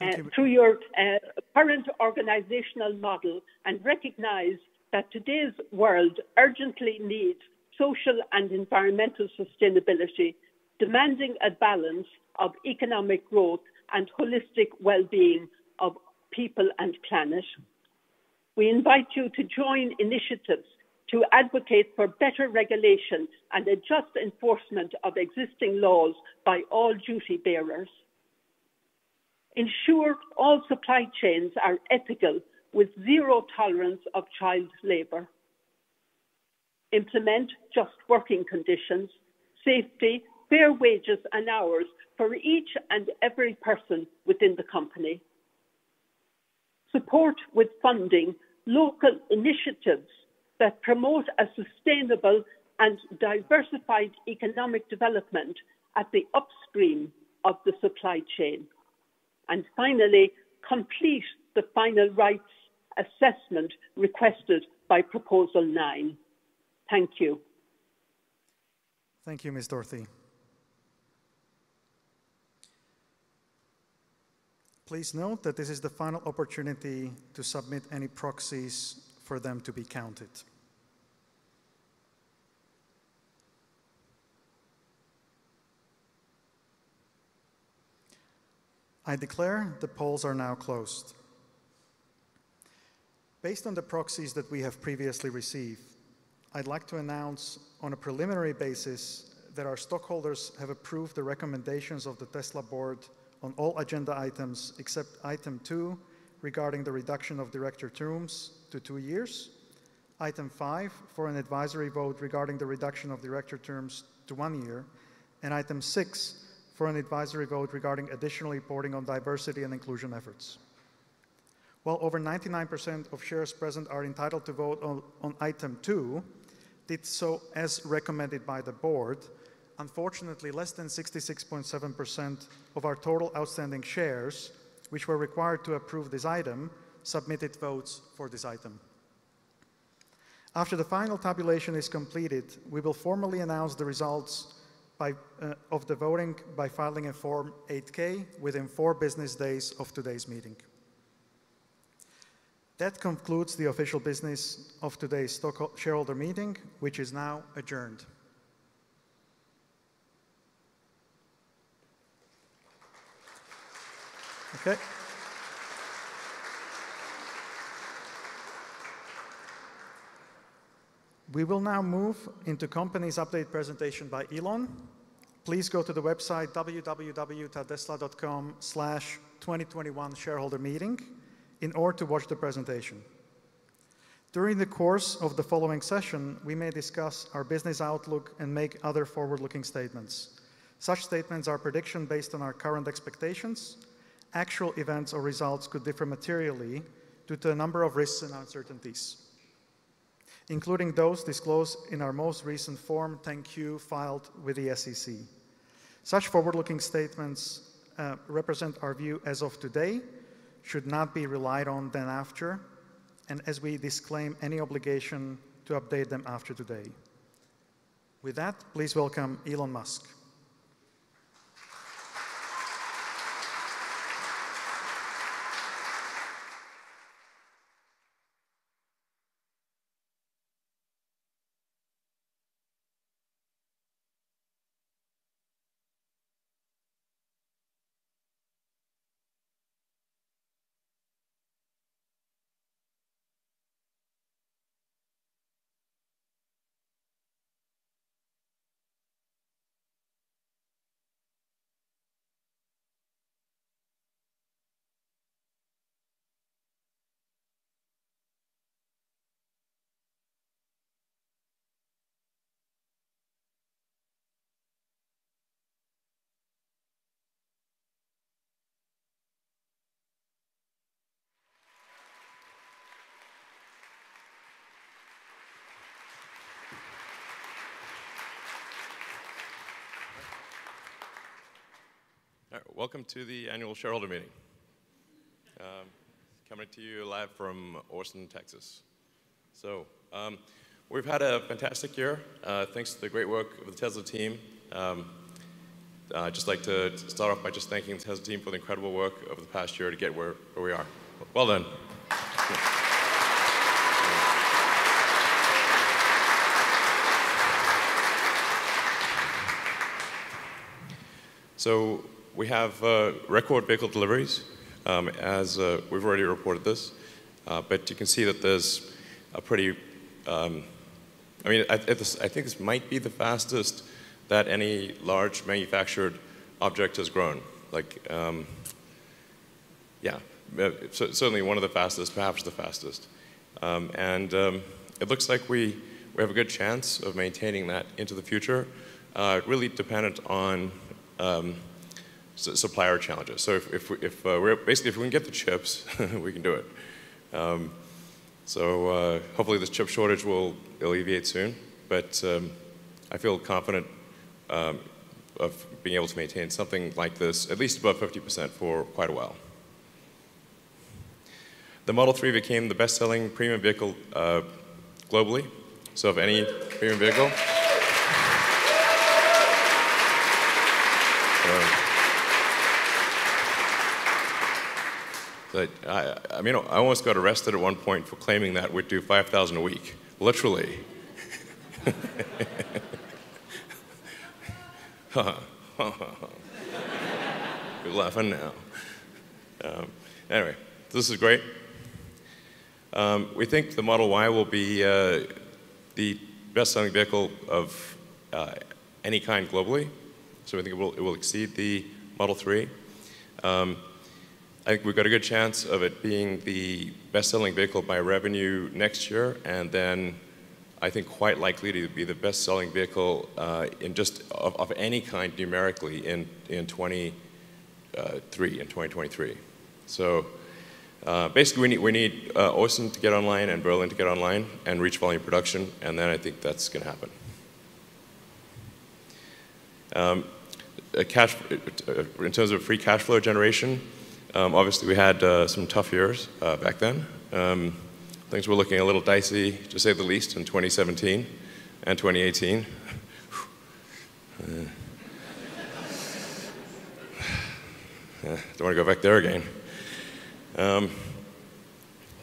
uh, through your uh, current organizational model and recognize that today's world urgently needs social and environmental sustainability, demanding a balance of economic growth and holistic well-being of people and planet. We invite you to join initiatives to advocate for better regulation and a just enforcement of existing laws by all duty bearers. Ensure all supply chains are ethical with zero tolerance of child labour. Implement just working conditions, safety, fair wages and hours for each and every person within the company. Support with funding local initiatives that promote a sustainable and diversified economic development at the upstream of the supply chain. And finally, complete the final rights assessment requested by Proposal 9. Thank you. Thank you, Ms. Dorothy. Please note that this is the final opportunity to submit any proxies for them to be counted. I declare the polls are now closed. Based on the proxies that we have previously received, I'd like to announce on a preliminary basis that our stockholders have approved the recommendations of the Tesla board on all agenda items except item 2 regarding the reduction of director terms to two years, item 5 for an advisory vote regarding the reduction of director terms to one year, and item 6 for an advisory vote regarding additional reporting on diversity and inclusion efforts. While over 99% of shares present are entitled to vote on, on item 2, did so as recommended by the board, unfortunately, less than 66.7% of our total outstanding shares, which were required to approve this item, submitted votes for this item. After the final tabulation is completed, we will formally announce the results by, uh, of the voting by filing a Form 8K within four business days of today's meeting. That concludes the official business of today's shareholder meeting, which is now adjourned. Okay. We will now move into company's update presentation by Elon. Please go to the website www.tesla.com slash 2021 shareholder meeting in order to watch the presentation. During the course of the following session, we may discuss our business outlook and make other forward-looking statements. Such statements are prediction based on our current expectations. Actual events or results could differ materially due to a number of risks and uncertainties including those disclosed in our most recent Form 10-Q filed with the SEC. Such forward-looking statements uh, represent our view as of today, should not be relied on then after, and as we disclaim any obligation to update them after today. With that, please welcome Elon Musk. Welcome to the annual shareholder meeting. Um, coming to you live from Austin, Texas. So, um, we've had a fantastic year, uh, thanks to the great work of the Tesla team. Um, I'd just like to start off by just thanking the Tesla team for the incredible work over the past year to get where, where we are. Well done. So we have uh, record vehicle deliveries, um, as uh, we've already reported this, uh, but you can see that there's a pretty, um, I mean, I, I, think this might be the fastest that any large manufactured object has grown. Like, um, yeah, uh, so certainly one of the fastest, perhaps the fastest. Um, and um, it looks like we, we have a good chance of maintaining that into the future, uh, really dependent on um, supplier challenges. So if, if, if uh, we're basically if we can get the chips, we can do it. Um, so uh, hopefully this chip shortage will alleviate soon, but um, I feel confident um, of being able to maintain something like this, at least above 50% for quite a while. The Model 3 became the best-selling premium vehicle uh, globally. So of any premium vehicle, That I, I mean, I almost got arrested at one point for claiming that we'd do 5,000 a week, literally. You're laughing now. Um, anyway, this is great. Um, we think the Model Y will be uh, the best-selling vehicle of uh, any kind globally. So we think it will, it will exceed the Model 3. Um, I think we've got a good chance of it being the best-selling vehicle by revenue next year, and then I think quite likely to be the best-selling vehicle uh, in just of, of, any kind numerically in in 23 in 2023. So uh, basically, we need we need uh, Austin to get online and Berlin to get online and reach volume production, and then I think that's going to happen. Um, cash, uh, in terms of free cash flow generation, Um, obviously, we had uh, some tough years uh, back then. Um, things were looking a little dicey, to say the least, in 2017 and 2018. Uh, don't want to go back there again. Um,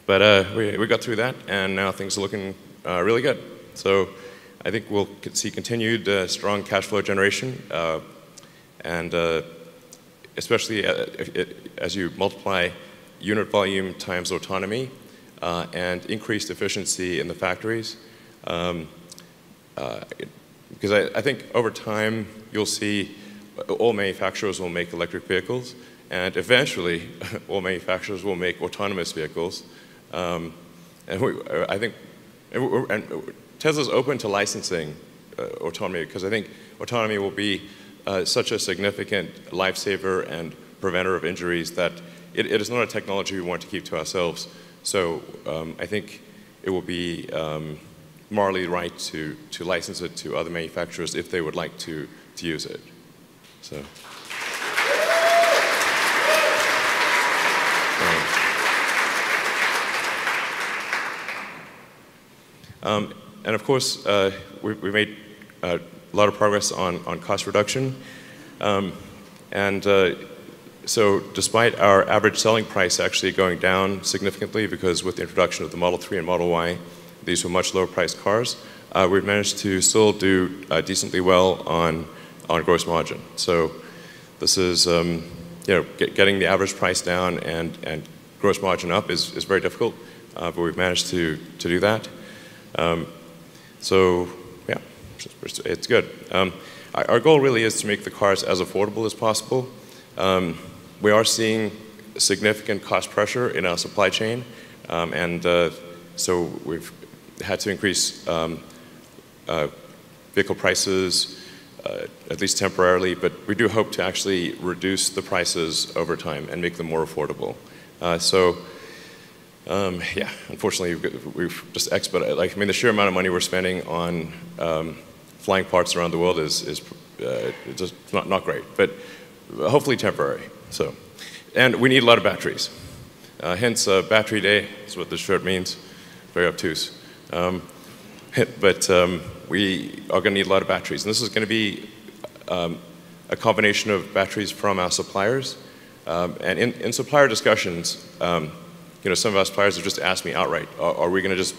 but uh, we, we got through that, and now things are looking uh, really good. So I think we'll see continued uh, strong cash flow generation, uh, and uh, especially uh, as you multiply unit volume times autonomy and increased efficiency in the factories. Um, because I, I think over time you'll see all manufacturers will make electric vehicles, and eventually all manufacturers will make autonomous vehicles. Um, and we, I think, and Tesla's open to licensing uh, autonomy because I think autonomy will be uh, such a significant lifesaver and preventer of injuries that it, it is not a technology we want to keep to ourselves. So um, I think it will be um, morally right to, to license it to other manufacturers if they would like to, to use it. So. Um, and of course, uh, we, we, made uh, a lot of progress on, on cost reduction. Um, and uh, so despite our average selling price actually going down significantly because with the introduction of the Model 3 and Model Y, these were much lower priced cars, uh, we've managed to still do uh, decently well on, on gross margin. So this is, um, you know, get, getting the average price down and, and gross margin up is, is very difficult, uh, but we've managed to, to do that. Um, so it's good. Um, our goal really is to make the cars as affordable as possible. Um, we are seeing significant cost pressure in our supply chain, um, and uh, so we've had to increase um, uh, vehicle prices, uh, at least temporarily, but we do hope to actually reduce the prices over time and make them more affordable. Uh, so um, yeah, unfortunately, we've just expedited. Like, I mean, the sheer amount of money we're spending on um, flying parts around the world is, is uh, just not, not great, but hopefully temporary. So, and we need a lot of batteries. Uh, hence, uh, battery day is what this shirt means. Very obtuse. Um, but um, we are going to need a lot of batteries, and this is going to be um, a combination of batteries from our suppliers. Um, and in, in supplier discussions you know, some of our suppliers have just asked me outright, are, are we going to just,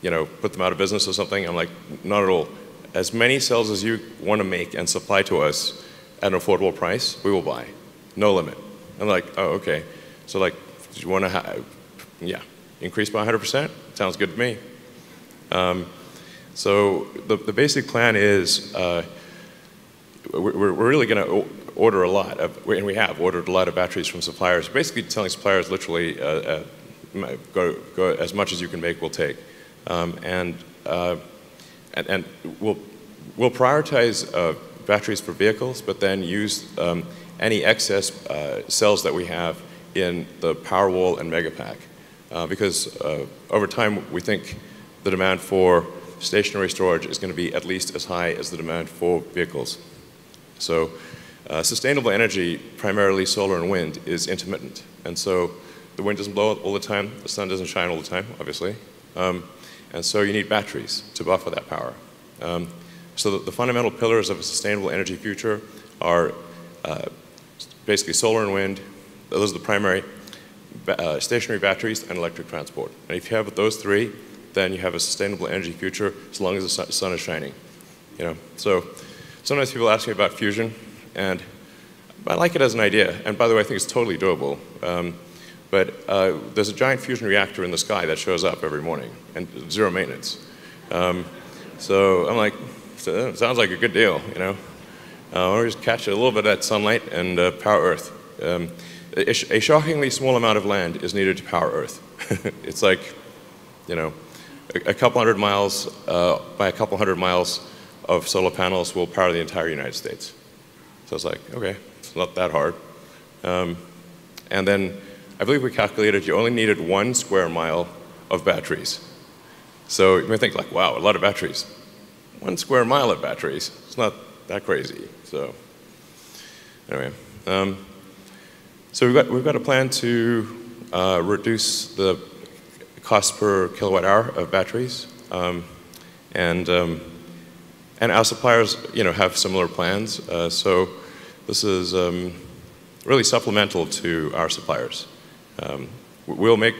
you know, put them out of business or something? I'm like, not at all. As many cells as you want to make and supply to us at an affordable price, we will buy. No limit. I'm like, oh, okay. So like, do you want to, have, yeah, increase by 100%? Sounds good to me. Um, so the, the basic plan is uh, we're, we're really going to order a lot of, and we have ordered a lot of batteries from suppliers, basically telling suppliers literally uh, uh, go, go as much as you can make, we'll take. Um, and, uh, and, and, we'll, we'll prioritize uh, batteries for vehicles, but then use um, any excess uh, cells that we have in the Powerwall and Megapack. Because over time, we think the demand for stationary storage is going to be at least as high as the demand for vehicles. So uh, sustainable energy, primarily solar and wind, is intermittent. And so the wind doesn't blow all the time, the sun doesn't shine all the time, obviously. Um, and so you need batteries to buffer that power. Um, so the, the, fundamental pillars of a sustainable energy future are uh, basically solar and wind. Those are the primary uh, stationary batteries and electric transport. And if you have those three, then you have a sustainable energy future as long as the sun is shining. You know, so sometimes people ask me about fusion. And I like it as an idea. And by the way, I think it's totally doable. Um, but uh, there's a giant fusion reactor in the sky that shows up every morning and zero maintenance. Um, so I'm like, so sounds like a good deal, you know. Uh, or just catch a little bit of that sunlight and uh, power Earth. Um, a, a, shockingly small amount of land is needed to power Earth. it's like, you know, a, a couple hundred miles uh, by a couple hundred miles of solar panels will power the entire United States. So I was like, okay, it's not that hard. Um, and then I believe we calculated you only needed one square mile of batteries. So you may think like, wow, a lot of batteries. One square mile of batteries. It's not that crazy. So anyway, um, so we've got, we've got a plan to uh, reduce the cost per kilowatt hour of batteries. Um, and, um, and our suppliers, you know, have similar plans. Uh, so this is um, really supplemental to our suppliers. Um, we'll make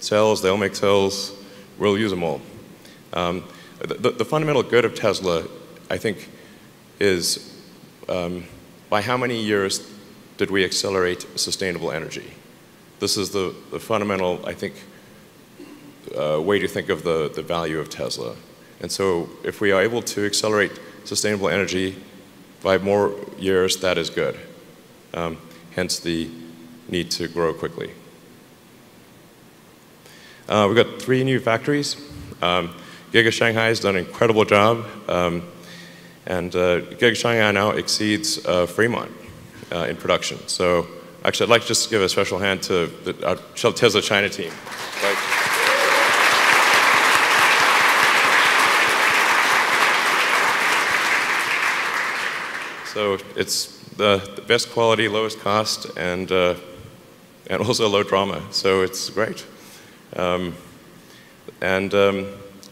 cells, they'll make cells, we'll use them all. Um, the, the, fundamental good of Tesla, I think, is um, by how many years did we accelerate sustainable energy? This is the, the fundamental, I think, uh, way to think of the, the value of Tesla. And so if we are able to accelerate sustainable energy by more years, that is good. Um, hence the need to grow quickly. Uh, we've got three new factories. Um, Giga Shanghai has done an incredible job. Um, and uh, Giga Shanghai now exceeds uh, Fremont uh, in production. So actually, I'd like to just give a special hand to the, Tesla China team. Right. So it's the, the, best quality, lowest cost, and, uh, and also low drama. So it's great. Um, and um,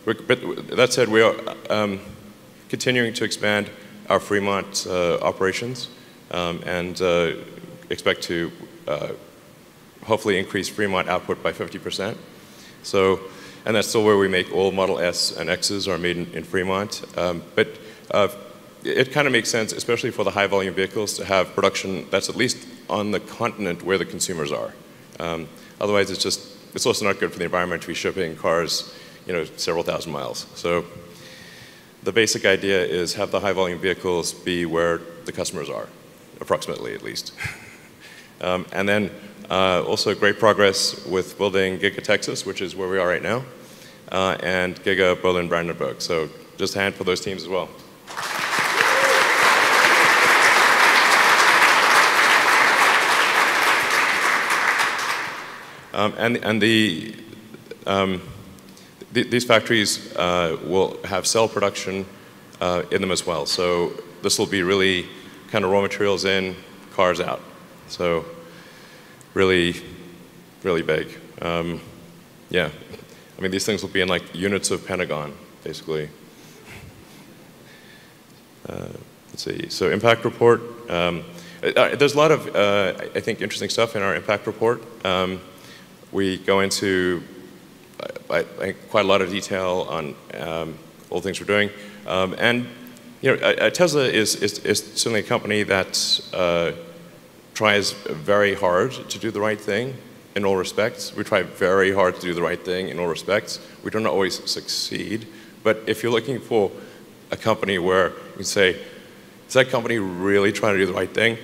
but that said, we are um, continuing to expand our Fremont uh, operations um, and uh, expect to uh, hopefully increase Fremont output by 50%. So, and that's still where we make all Model S and X's are made in, in Fremont. Um, but uh, it kind of makes sense, especially for the high volume vehicles, to have production that's at least on the continent where the consumers are. Um, otherwise, it's just, it's also not good for the environment to be shipping cars, you know, several thousand miles. So the basic idea is have the high volume vehicles be where the customers are, approximately at least. um, and then uh, also great progress with building Giga Texas, which is where we are right now, uh, and Giga Berlin Brandenburg. So just a hand for those teams as well. Um, and, and the, um, th these factories uh, will have cell production uh, in them as well. So this will be really kind of raw materials in, cars out. So really, really big. Um, yeah. I mean, these things will be in like units of Pentagon, basically. Uh, let's see. So impact report. Um, uh, there's a lot of, uh, I think, interesting stuff in our impact report. Um, we go into I, I, quite a lot of detail on um, all things we're doing. Um, and you know, uh, Tesla is, is, is, certainly a company that uh, tries very hard to do the right thing in all respects. We try very hard to do the right thing in all respects. We don't always succeed. But if you're looking for a company where you can say, is that company really trying to do the right thing?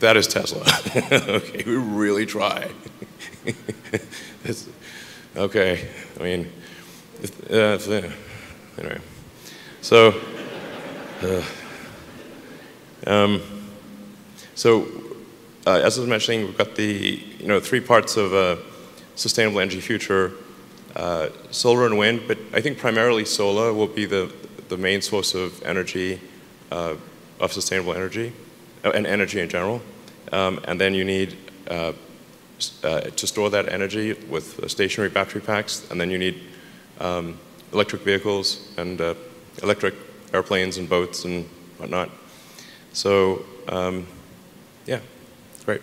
That is Tesla. okay, we really try. okay, I mean, uh, uh, anyway. So, uh, um, so uh, as I was mentioning, we've got the you know three parts of a sustainable energy future: uh, solar and wind, but I think primarily solar will be the the main source of energy, uh, of sustainable energy, and energy in general. Um, and then you need uh, to store that energy with stationary battery packs, and then you need um, electric vehicles and uh, electric airplanes and boats and whatnot. So, um, yeah, great.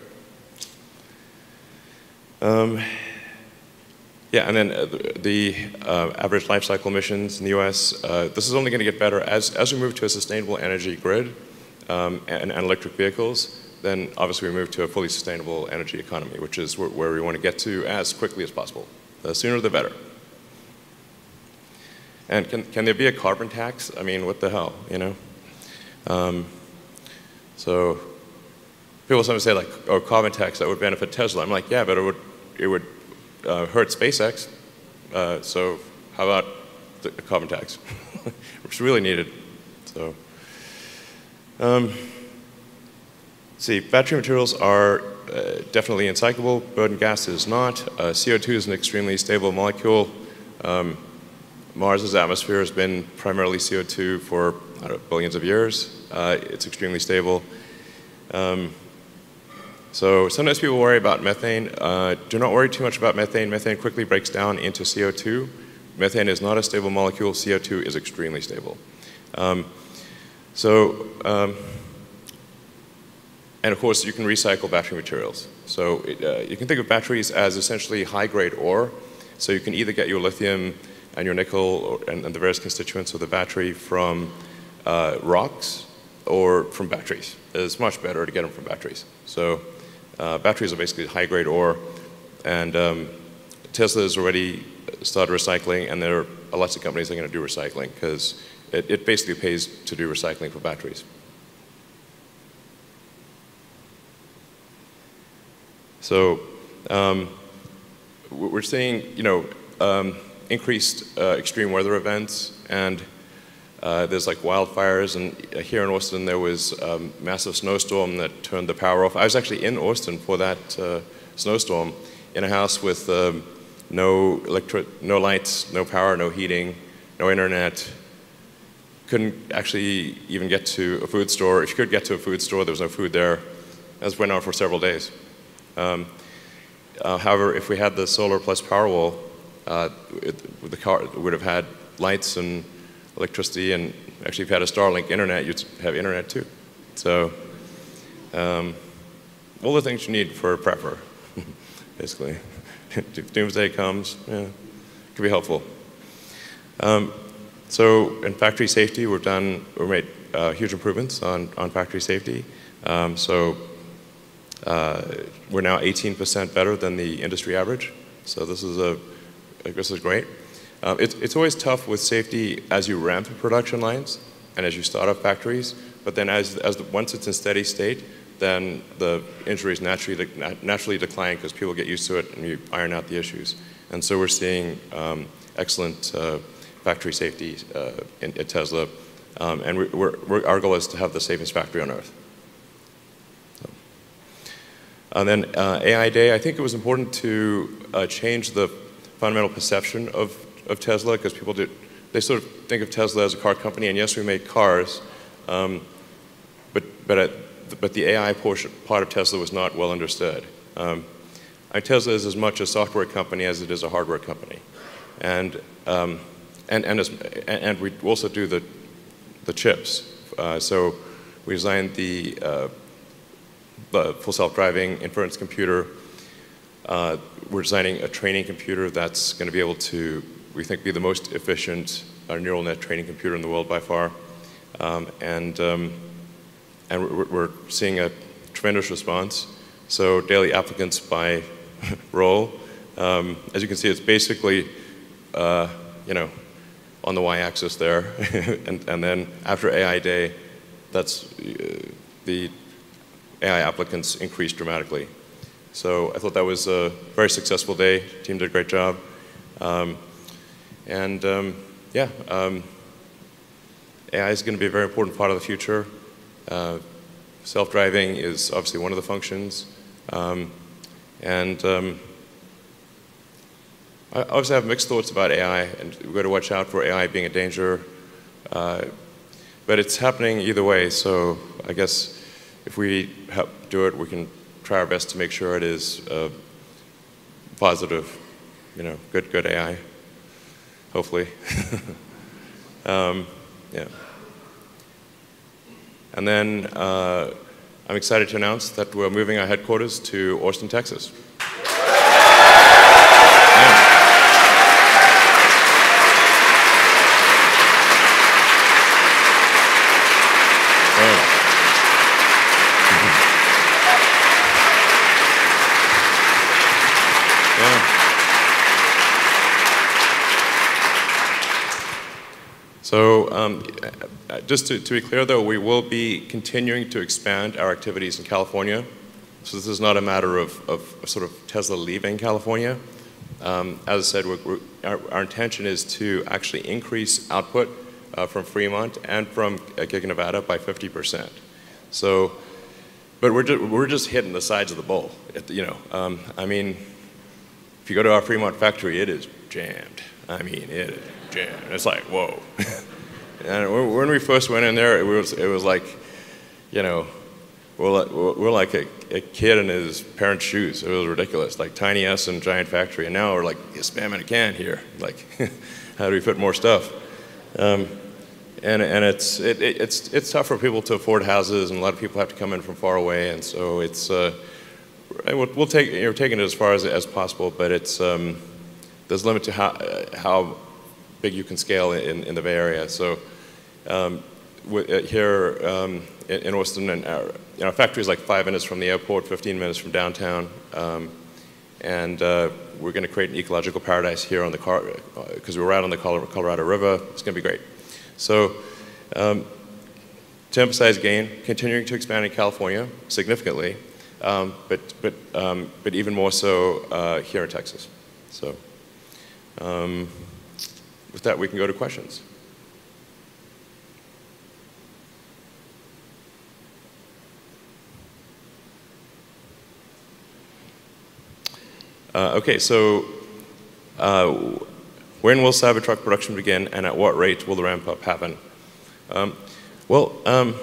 Um, yeah, and then uh, the uh, average life cycle emissions in the US, uh, this is only going to get better as, as we move to a sustainable energy grid um, and, and electric vehicles then obviously we move to a fully sustainable energy economy, which is where, we want to get to as quickly as possible. The sooner the better. And can, can there be a carbon tax? I mean, what the hell, you know? Um, so people sometimes say like, oh, carbon tax, that would benefit Tesla. I'm like, yeah, but it would, it would uh, hurt SpaceX. Uh, so how about the carbon tax? Which really needed. So. Um, See, battery materials are uh, definitely encyclable. Burden gas is not. Uh, CO2 is an extremely stable molecule. Um, Mars's atmosphere has been primarily CO2 for know, billions of years. Uh, it's extremely stable. Um, So sometimes people worry about methane. Uh, do not worry too much about methane. Methane quickly breaks down into CO2. Methane is not a stable molecule. CO2 is extremely stable. Um, so, um, and of course, you can recycle battery materials. So it, uh, you can think of batteries as essentially high-grade ore. So you can either get your lithium and your nickel or, and, and, the various constituents of the battery from uh, rocks or from batteries. It's much better to get them from batteries. So uh, batteries are basically high-grade ore, and um, Tesla has already started recycling, and there are lots of companies that are going to do recycling because it, it basically pays to do recycling for batteries. So um, we're seeing, you know, um, increased uh, extreme weather events, and uh, there's like wildfires, and here in Austin there was a um, massive snowstorm that turned the power off. I was actually in Austin for that uh, snowstorm in a house with um, no, electric, no lights, no power, no heating, no internet. Couldn't actually even get to a food store. If you could get to a food store, there was no food there. That went on for several days. Um, uh, however, if we had the solar plus Powerwall, uh, it, the car would have had lights and electricity, and actually if you had a Starlink internet, you'd have internet too. So um, all the things you need for a prepper, basically. if doomsday comes, yeah, it could be helpful. Um, so in factory safety, we've done, we've made uh, huge improvements on, on factory safety. Um, so uh, we're now 18% better than the industry average. So this is a, this is great. Um, it's, it's always tough with safety as you ramp production lines and as you start up factories, but then as, as the, once it's in steady state, then the injuries naturally, naturally decline because people get used to it and you iron out the issues. And so we're seeing um, excellent uh, factory safety uh, in, at Tesla. Um, and we, we're, we're, our goal is to have the safest factory on earth. And then uh, AI Day, I think it was important to uh, change the fundamental perception of of Tesla because people do, they sort of think of Tesla as a car company, and yes, we make cars, um, but, but, at, but the AI portion, part of Tesla was not well understood. Um, Tesla is as much a software company as it is a hardware company. And, um, and, and, as, and we also do the, the chips. Uh, so we designed the, uh, the full self-driving inference computer. Uh, we're designing a training computer that's going to be able to we think, be the most efficient uh, neural net training computer in the world by far. Um, and um, and we're, we're, seeing a tremendous response. So daily applicants by role. Um, as you can see, it's basically, uh, you know, on the y-axis there. and, and, then after AI Day, that's uh, the AI applicants increased dramatically. So I thought that was a very successful day. Team did a great job. Um, and um, yeah, um, AI is going to be a very important part of the future. Uh, Self-driving is obviously one of the functions. Um, and um, I obviously have mixed thoughts about AI, and we've got to watch out for AI being a danger. Uh, but it's happening either way, so I guess if we help do it, we can try our best to make sure it is uh, positive, you know, good, good AI hopefully. um, yeah. And then uh, I'm excited to announce that we're moving our headquarters to Austin, Texas. So um, just to, to, be clear though, we will be continuing to expand our activities in California. So this is not a matter of, of sort of Tesla leaving California. Um, as I said, we're, we're, our, our, intention is to actually increase output uh, from Fremont and from uh, Giga Nevada by 50%. So, but we're just, we're just hitting the sides of the bowl. You know, um, I mean, if you go to our Fremont factory, it is jammed. I mean, it jammed. It's like, whoa. and when we first went in there, it was, it was like, you know, we're like, we're like a, a, kid in his parents' shoes. It was ridiculous, like tiny S and giant factory. And now we're like, yeah, spam in a can here. Like, how do we fit more stuff? Um, and, and it's, it, it, it's, it's tough for people to afford houses, and a lot of people have to come in from far away. And so it's, uh, we'll, we'll take, you're taking it as far as, as possible, but it's, um, there's a limit to how, uh, how big you can scale in, in the Bay Area. So um, uh, here um, in, in, Austin, and our, you know, factory is like five minutes from the airport, 15 minutes from downtown. Um, and uh, we're going to create an ecological paradise here on the car, because uh, we're out on the Colorado River. It's going to be great. So um, to emphasize again, continuing to expand in California significantly, um, but, but, um, but even more so uh, here in Texas. So um, with that, we can go to questions. Uh, okay, so uh, when will Cybertruck production begin and at what rate will the ramp up happen? Um, well, um,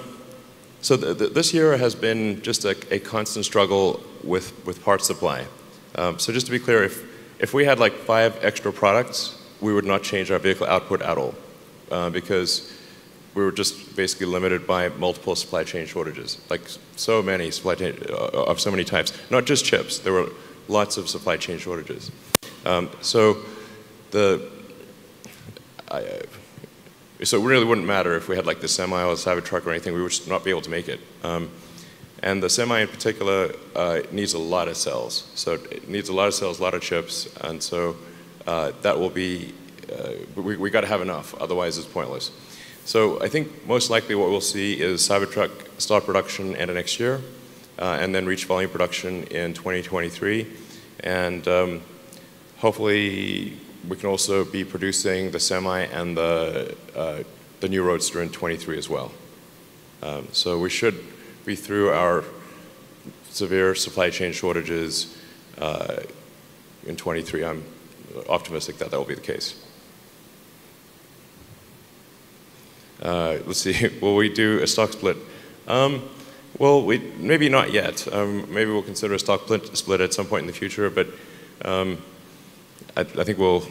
so th th this year has been just a, a constant struggle with, with parts supply. Um, so just to be clear, if, if we had like five extra products, we would not change our vehicle output at all uh, because we were just basically limited by multiple supply chain shortages, like so many supply chain, uh, of so many types, not just chips. There were lots of supply chain shortages. Um, so the, I, uh, so it really wouldn't matter if we had like the semi or the Cybertruck or anything, we would just not be able to make it. Um, and the semi in particular uh, needs a lot of cells. So it needs a lot of cells, a lot of chips, and so uh, that will be, uh, we, we got to have enough, otherwise it's pointless. So I think most likely what we'll see is Cybertruck start production end of next year, uh, and then reach volume production in 2023. And um, hopefully we can also be producing the Semi and the, uh, the new Roadster in 23 as well. Um, so we should be through our severe supply chain shortages uh, in 23. I'm optimistic that that will be the case. Uh, let's see, will we do a stock split? Um, well, we, maybe not yet. Um, maybe we'll consider a stock split at some point in the future, but um, I, I, think we'll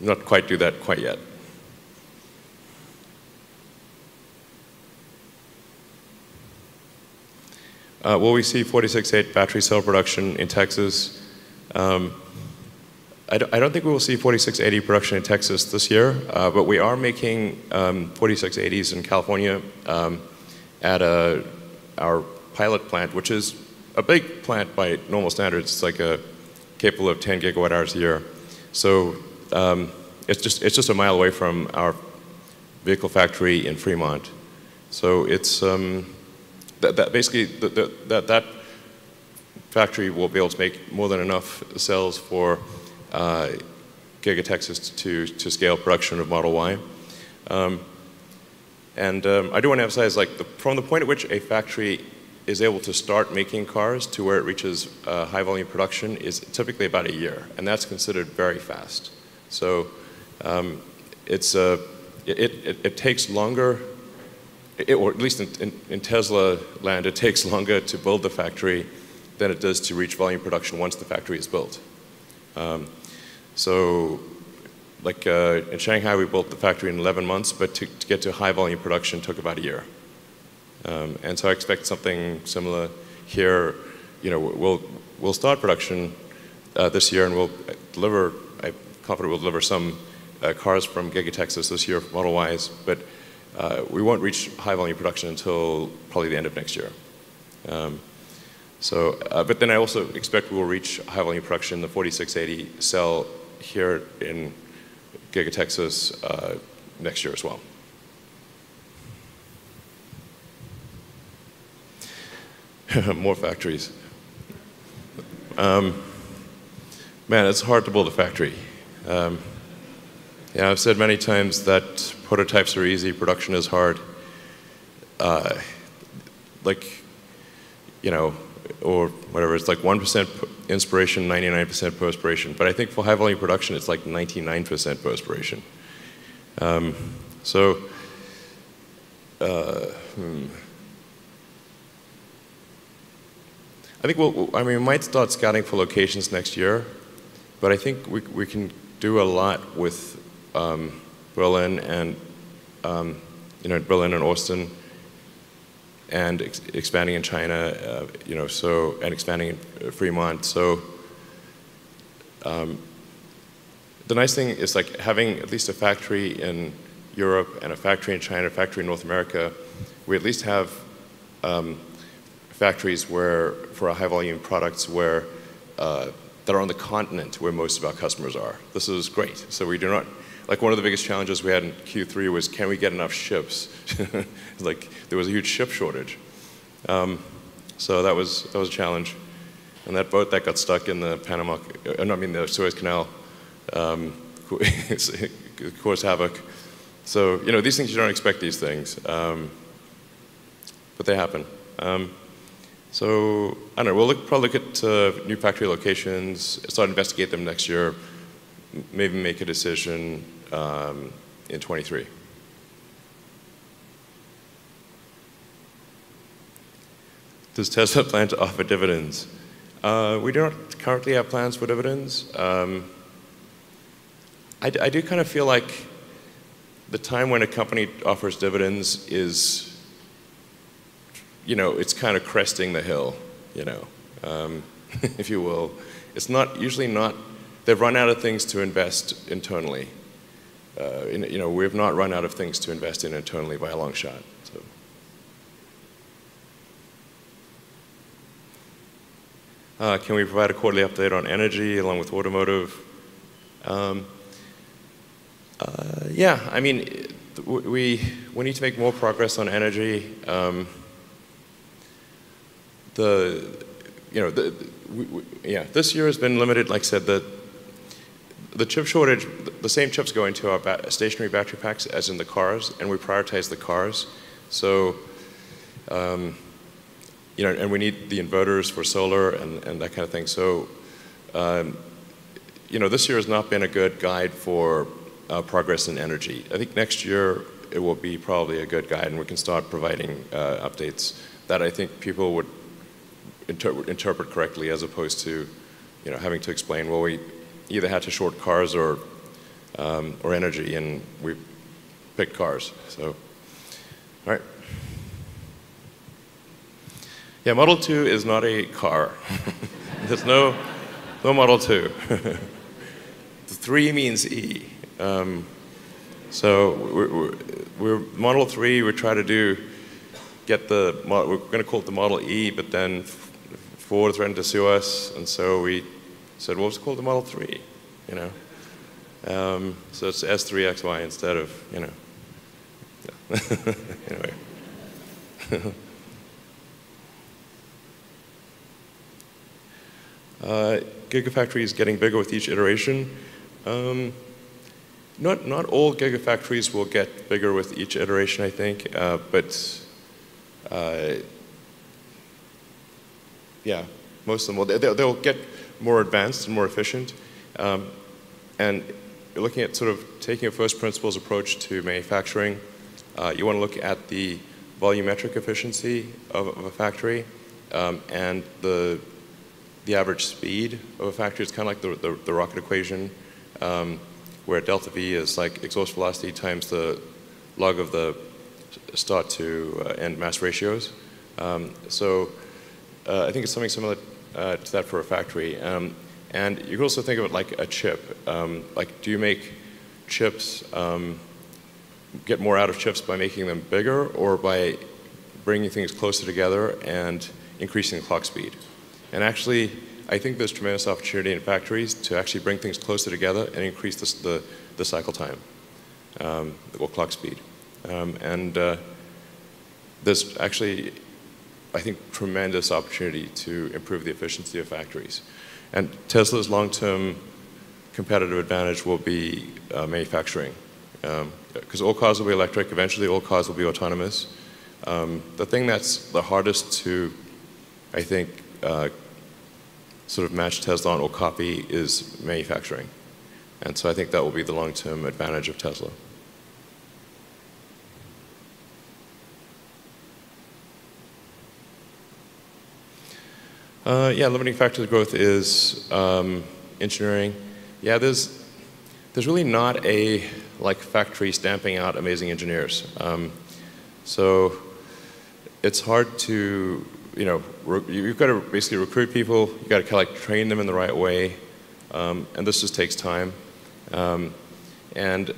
not quite do that quite yet. Uh, will we see 4680 battery cell production in Texas? Um, I, don't, think we will see 4680 production in Texas this year, uh, but we are making um, 4680s in California um, at a, our pilot plant, which is a big plant by normal standards. It's like a capable of 10 gigawatt hours a year. So um, it's just it's just a mile away from our vehicle factory in Fremont. So it's um, that, that basically the, the, that that factory will be able to make more than enough cells for uh, Giga Texas to, to scale production of Model Y. Um, and um, I do want to emphasize, like, the, from the point at which a factory is able to start making cars to where it reaches uh, high volume production is typically about a year, and that's considered very fast. So um, it's, uh, it, it, it, takes longer, it, or at least in, in, in, Tesla land, it takes longer to build the factory than it does to reach volume production once the factory is built. Um, so like uh, in Shanghai, we built the factory in 11 months, but to, to get to high volume production took about a year. Um, and so I expect something similar here. You know, we'll, we'll start production uh, this year and we'll deliver, I'm confident we'll deliver some uh, cars from Giga Texas this year, Model Ys, but uh, we won't reach high volume production until probably the end of next year. Um, so, uh, but then I also expect we will reach high volume production, the 4680 cell here in Giga Texas uh, next year as well. More factories. Um, man, it's hard to build a factory. Um, yeah, I've said many times that prototypes are easy, production is hard. Uh, like, you know, or whatever, it's like 1% inspiration, 99% perspiration. But I think for high volume production, it's like 99% perspiration. Um, so, uh, hmm. I think we'll, I mean, we might start scouting for locations next year, but I think we, we can do a lot with um, Berlin and, um, you know, Berlin and Austin and ex expanding in China, uh, you know, so, and expanding in Fremont. So um, the nice thing is like having at least a factory in Europe and a factory in China, a factory in North America, we at least have um, factories where, for our high volume products where, uh, that are on the continent where most of our customers are. This is great. So we do not, like one of the biggest challenges we had in Q3 was can we get enough ships? like there was a huge ship shortage. Um, so that was, that was a challenge. And that boat that got stuck in the Panama, uh, no, I mean the Suez Canal, um, caused havoc. So, you know, these things, you don't expect these things, um, but they happen. Um, so, I don't know, we'll look, probably look at uh, new factory locations, start investigate them next year, maybe make a decision um, in 23. Does Tesla plan to offer dividends? Uh, we do not currently have plans for dividends. Um, I, I do kind of feel like the time when a company offers dividends is you know, it's kind of cresting the hill, you know, um, if you will. It's not usually not. They've run out of things to invest internally. Uh, you know, we've not run out of things to invest in internally by a long shot. So. Uh, can we provide a quarterly update on energy along with automotive? Um, uh, yeah, I mean, we, we need to make more progress on energy. Um, the, you know, the, we, we, yeah, this year has been limited. Like I said, the the chip shortage, the same chips go into our stationary battery packs as in the cars, and we prioritize the cars. So, um, you know, and we need the inverters for solar and, and that kind of thing. So, um, you know, this year has not been a good guide for uh, progress in energy. I think next year it will be probably a good guide, and we can start providing uh, updates that I think people would inter interpret correctly as opposed to, you know, having to explain, well, we either had to short cars or, um, or energy, and we picked cars. So, all right. Yeah, Model 2 is not a car. There's no, no Model 2. the 3 means E. Um, so we're, we're, we're, Model 3, we try to do, get the, we're going to call it the Model E, but then Ford threatened to sue us, and so we said, well, it's called the Model 3, you know. Um, so it's S3XY instead of, you know. Yeah. anyway. uh, Gigafactory is getting bigger with each iteration. Um, not, not all gigafactories will get bigger with each iteration, I think, uh, but uh, yeah, most of them will. They, will get more advanced and more efficient. Um, and you're looking at sort of taking a first principles approach to manufacturing. Uh, you want to look at the volumetric efficiency of, of a factory um, and the, the average speed of a factory. It's kind of like the, the, the rocket equation um, where delta V is like exhaust velocity times the log of the start to uh, end mass ratios. Um, so uh, I think it's something similar uh, to that for a factory. Um, and you can also think of it like a chip. Um, like, do you make chips, um, get more out of chips by making them bigger or by bringing things closer together and increasing clock speed? And actually, I think there's tremendous opportunity in factories to actually bring things closer together and increase the, the, the cycle time, um, or clock speed. Um, and uh, there's actually I think, tremendous opportunity to improve the efficiency of factories. And Tesla's long-term competitive advantage will be uh, manufacturing. Because um, all cars will be electric, eventually all cars will be autonomous. Um, the thing that's the hardest to, I think, uh, sort of match Tesla on or copy is manufacturing. And so I think that will be the long-term advantage of Tesla. Uh, yeah, limiting factor to growth is um, engineering. Yeah, there's there's really not a like factory stamping out amazing engineers. Um, so it's hard to you know you've got to basically recruit people. You've got to kind of like train them in the right way, um, and this just takes time. Um, and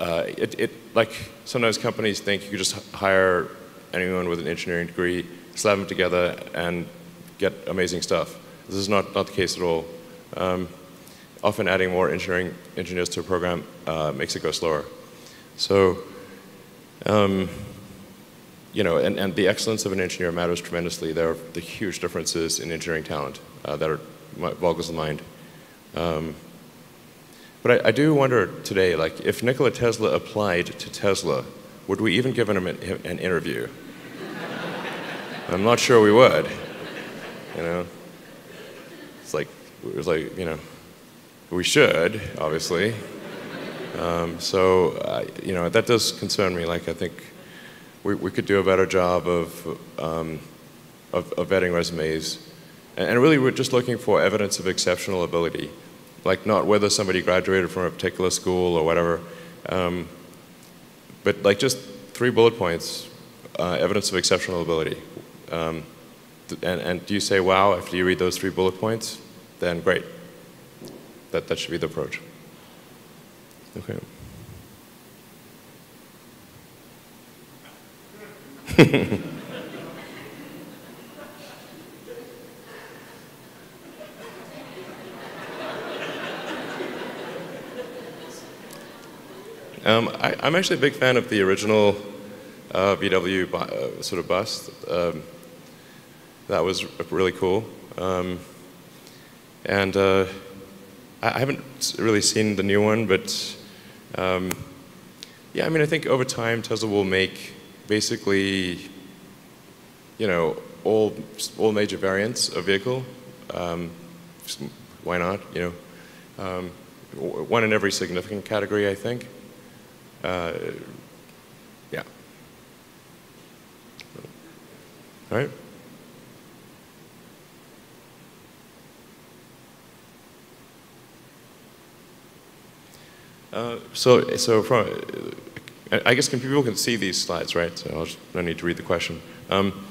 uh, it, it like sometimes companies think you could just hire anyone with an engineering degree, slap them together, and get amazing stuff. This is not, not the case at all. Um, often adding more engineering engineers to a program uh, makes it go slower. So, um, you know, and, and the excellence of an engineer matters tremendously. There are the huge differences in engineering talent uh, that are boggles the mind. Um, but I, I, do wonder today, like, if Nikola Tesla applied to Tesla, would we even give him an, an interview? I'm not sure we would. You know, it's like it was like you know, we should obviously. Um, so uh, you know that does concern me. Like I think we, we could do a better job of, um, of, of vetting resumes, and, and really we're just looking for evidence of exceptional ability like not whether somebody graduated from a particular school or whatever, um, but like just three bullet points, uh, evidence of exceptional ability. And, and do you say wow after you read those three bullet points? Then great. That, that should be the approach. Okay. Um, I, am actually a big fan of the original uh, VW uh, sort of bus. Um, that was really cool. Um, and uh, I haven't really seen the new one, but um, yeah, I mean, I think over time Tesla will make basically, you know, all all major variants of vehicle. Um, why not? You know, um, one in every significant category, I think. Uh, yeah. All right. Uh, so, so from, I guess people can see these slides, right? So I'll no need to read the question. Um,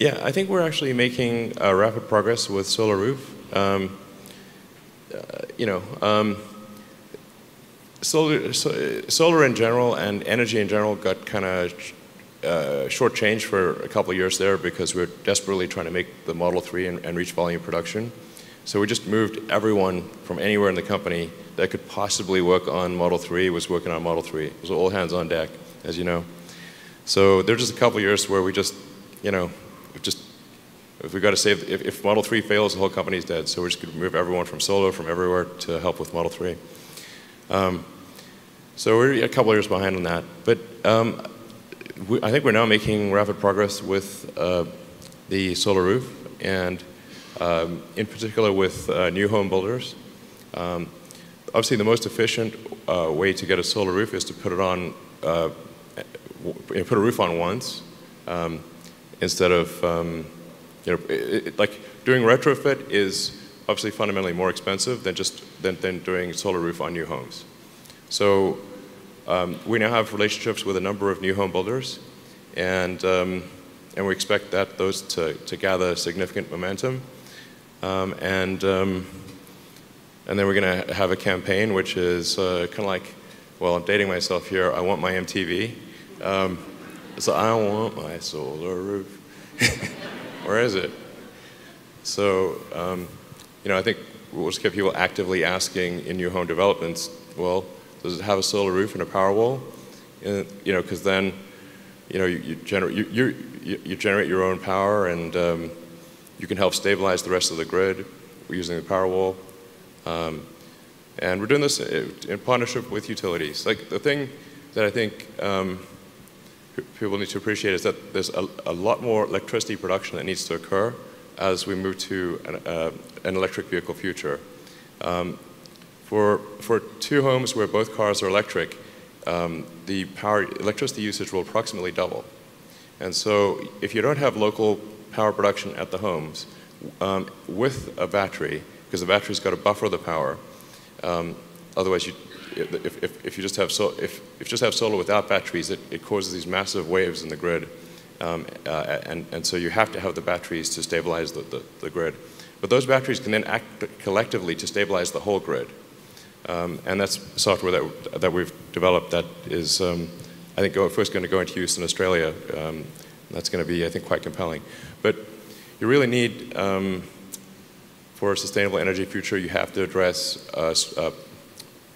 yeah, I think we're actually making uh, rapid progress with Solar Roof. Um, uh, you know, um, solar, solar in general and energy in general got kind of uh, shortchanged for a couple of years there because we are desperately trying to make the Model 3 and, and, reach volume production. So we just moved everyone from anywhere in the company that could possibly work on Model 3 was working on Model 3. It was all hands on deck, as you know. So there just a couple years where we just, you know, just if we got to save, if, if Model 3 fails, the whole company's dead. So we're just going to move everyone from Solo, from everywhere to help with Model 3. Um, so we're a couple years behind on that. But um, we, I think we're now making rapid progress with uh, the solar roof, and um, in particular with uh, new home builders. Obviously, the most efficient uh, way to get a solar roof is to put it on, uh, put a roof on once, um, instead of, um, you know, it, it, like doing retrofit is obviously fundamentally more expensive than just than, than doing solar roof on new homes. So um, we now have relationships with a number of new home builders, and um, and we expect that those to, to gather significant momentum, um, and um, and then we're going to have a campaign which is uh, kind of like, well, I'm dating myself here. I want my MTV. Um, so I want my solar roof. Where is it? So, um, you know, I think we'll just get people actively asking in new home developments, well, does it have a solar roof and a Powerwall? And, you know, because then, you know, you, you generate you, you, you, generate your own power, and um, you can help stabilize the rest of the grid using the Powerwall. Um, and we're doing this in partnership with utilities. Like the thing that I think um, people need to appreciate is that there's a, a, lot more electricity production that needs to occur as we move to an, uh, an electric vehicle future. Um, for, for two homes where both cars are electric, um, the power electricity usage will approximately double. And so if you don't have local power production at the homes um, with a battery, because the battery's got to buffer the power. Um, otherwise, you, if, if, if, you just have so, if, if just have solar without batteries, it, it causes these massive waves in the grid. Um, uh, and, and so you have to have the batteries to stabilize the, the, the, grid. But those batteries can then act collectively to stabilize the whole grid. Um, and that's software that, that we've developed that is, um, I think, go, first going to go into use in Australia. Um, that's going to be, I think, quite compelling. But you really need, um, for a sustainable energy future, you have to address uh, uh,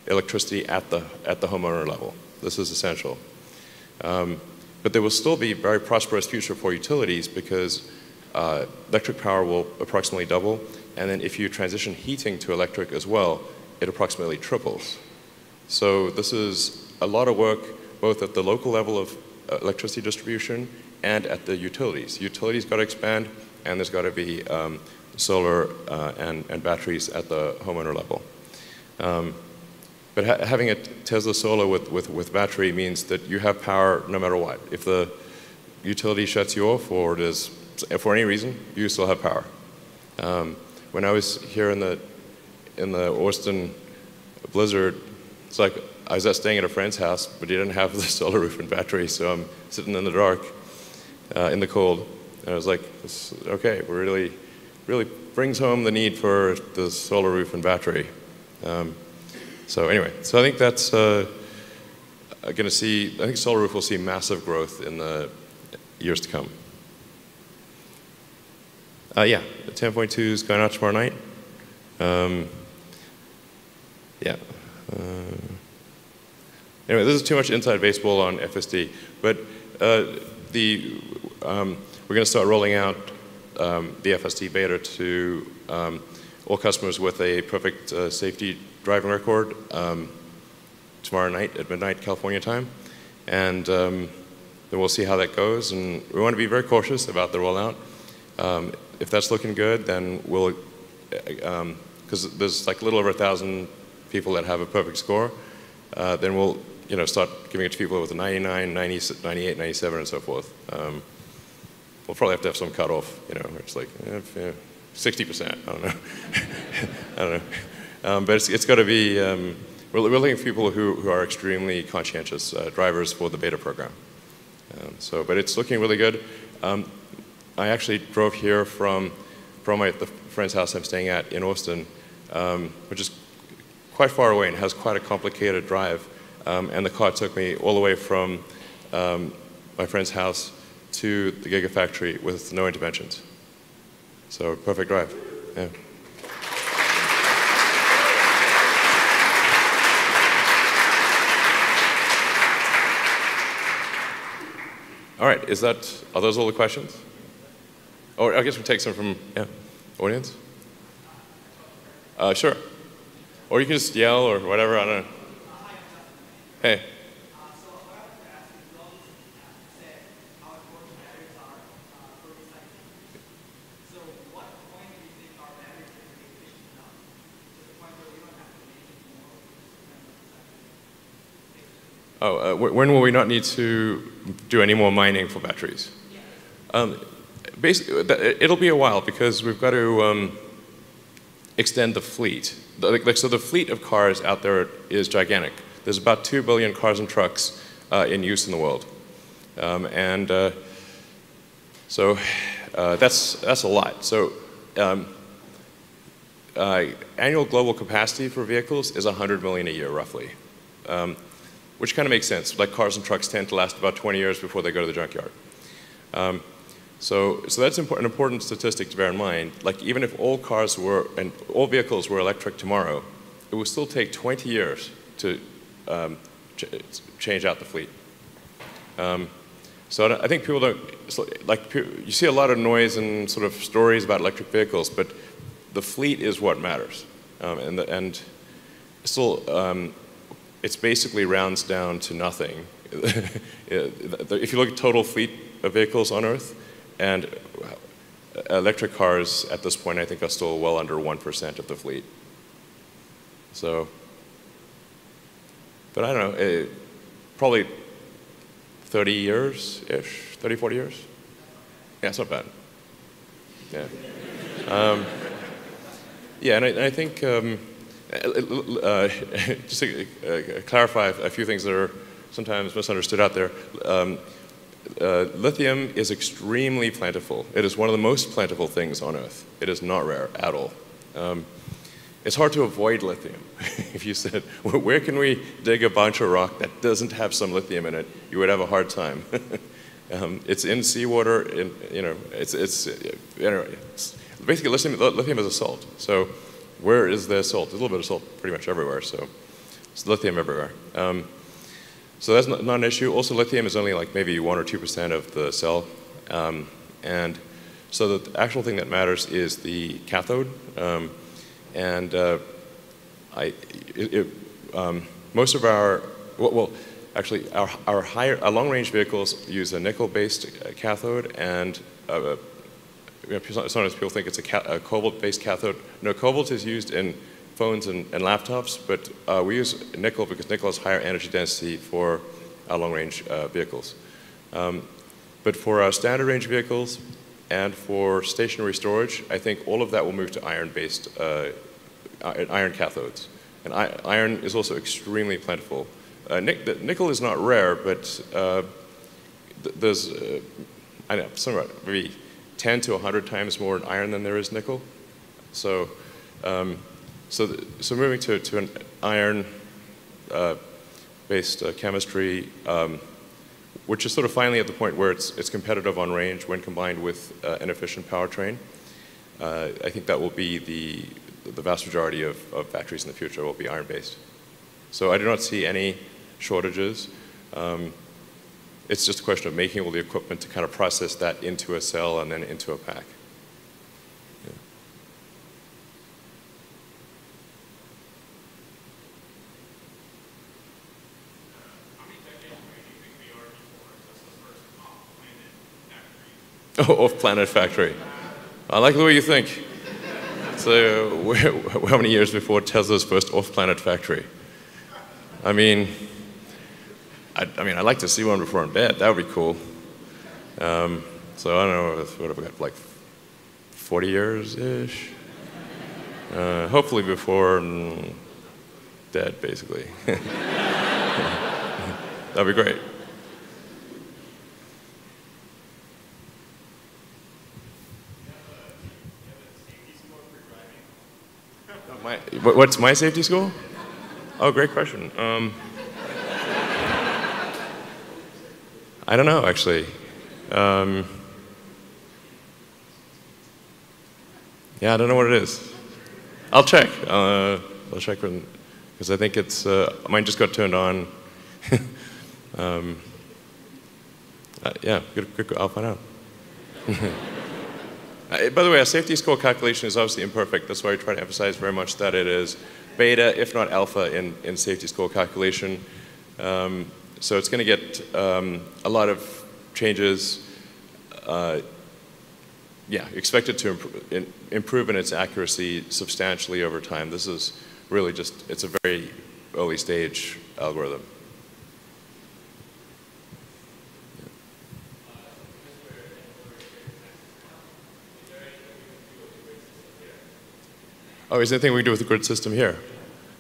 electricity at the, at the homeowner level. This is essential. Um, but there will still be a very prosperous future for utilities because uh, electric power will approximately double. And then if you transition heating to electric as well, it approximately triples. So this is a lot of work both at the local level of uh, electricity distribution and at the utilities. Utilities got to expand and there's got to be um, solar uh, and, and batteries at the homeowner level. Um, but ha having a Tesla Solar with, with, with battery means that you have power no matter what. If the utility shuts you off or for any reason, you still have power. Um, when I was here in the, in the Austin blizzard, it's like I was staying at a friend's house, but he didn't have the solar roof and battery, so I'm sitting in the dark, uh, in the cold. And I was like, okay, we're really, really brings home the need for the solar roof and battery. Um, so anyway, so I think that's uh, going to see, I think Solar Roof will see massive growth in the years to come. Uh, yeah, 10.2 is going out tomorrow night. Um, yeah. Uh, anyway, this is too much inside baseball on FSD, but uh, the, um, we're going to start rolling out um, the FSD beta to um, all customers with a perfect uh, safety driving record um, tomorrow night at midnight California time. And um, then we'll see how that goes. And we want to be very cautious about the rollout. Um, if that's looking good, then we'll, because um, there's like a little over a thousand people that have a perfect score, uh, then we'll you know, start giving it to people with a 99, 90, 98, 97, and so forth. We'll probably have to have some cutoff, you know, it's like eh, 60%, I don't know. I don't know. Um, but it's, it's got to be, um, we're, we're, looking for people who, who are extremely conscientious uh, drivers for the beta program. Um, so, but it's looking really good. Um, I actually drove here from, from my, the friend's house I'm staying at in Austin, um, which is quite far away and has quite a complicated drive. Um, and the car took me all the way from my friend's house to the Gigafactory with no interventions. So perfect drive, yeah. All right, is that, are those all the questions? Or I guess we take some from, yeah, audience? Uh, sure. Or you can just yell or whatever, I don't know. Hey. Oh, uh, when will we not need to do any more mining for batteries? Um, basically, it'll be a while because we've got to um, extend the fleet. Like, so the fleet of cars out there is gigantic. There's about 2 billion cars and trucks uh, in use in the world. Um, and uh, so uh, that's, that's a lot. So um, uh, annual global capacity for vehicles is 100 million a year, roughly. Which kind of makes sense. Like cars and trucks tend to last about 20 years before they go to the junkyard. Um, so, so that's an important statistic to bear in mind. Like even if all cars were, and all vehicles were electric tomorrow, it would still take 20 years to um, ch change out the fleet. Um, so I think people don't, like you see a lot of noise and sort of stories about electric vehicles, but the fleet is what matters. Um, and, the, and still, um, it's basically rounds down to nothing. if you look at total fleet of vehicles on Earth, and electric cars at this point I think are still well under 1% of the fleet. So, but I don't know, it, probably 30 years-ish, 30, 40 years? Yeah, it's not bad. Yeah. Um, yeah, and I, I think um, uh, just to uh, clarify a few things that are sometimes misunderstood out there. Um, uh, lithium is extremely plentiful. It is one of the most plentiful things on Earth. It is not rare at all. Um, it's hard to avoid lithium. if you said, where can we dig a bunch of rock that doesn't have some lithium in it, you would have a hard time. um, it's in seawater, in, you know, it's, it's, you know, it's basically lithium, lithium is a salt. So where is the salt? There's a little bit of salt pretty much everywhere, so it's lithium everywhere. Um, so that's not, not, an issue. Also, lithium is only like maybe 1 or 2% of the cell. Um, and so the actual thing that matters is the cathode. Um, and uh, I, it, it, um, most of our, well, well actually, our, our, higher, our long-range vehicles use a nickel-based cathode and uh, you know, sometimes people think it's a, a cobalt-based cathode. No, cobalt is used in phones and, and laptops, but uh, we use nickel because nickel has higher energy density for our long-range uh, vehicles. Um, but for our standard range vehicles and for stationary storage, I think all of that will move to iron-based, uh, iron cathodes. And iron is also extremely plentiful. Uh, nic nickel is not rare, but uh, th there's, uh, I know, somewhere maybe 10 to 100 times more iron than there is nickel. So um, so, so moving to, to an iron-based uh, uh, chemistry, um, which is sort of finally at the point where it's, it's competitive on range when combined with uh, an efficient powertrain, uh, I think that will be the, the vast majority of, of batteries in the future will be iron-based. So I do not see any shortages. Um, it's just a question of making all the equipment to kind of process that into a cell and then into a pack. Oh, off-planet factory. I like the way you think. So, how many years before Tesla's first off-planet factory? I mean, I, I, mean, I'd like to see one before I'm dead. That would be cool. Um, so I don't know, what have got, like 40 years-ish? Uh, hopefully before I'm dead, basically. That'd be great. My, what's my safety score? Oh, great question. Um, I don't know, actually. Um, yeah, I don't know what it is. I'll check. Uh, I'll check because I think it's uh, mine just got turned on. um, uh, yeah, good, good, I'll find out. Uh, by the way, our safety score calculation is obviously imperfect. That's why I try to emphasize very much that it is beta, if not alpha, in, in safety score calculation. Um, so it's going to get um, a lot of changes. Uh, yeah, expected to improve in, improve in its accuracy substantially over time. This is really just, it's a very early stage algorithm. Oh, is there anything we can do with the grid system here?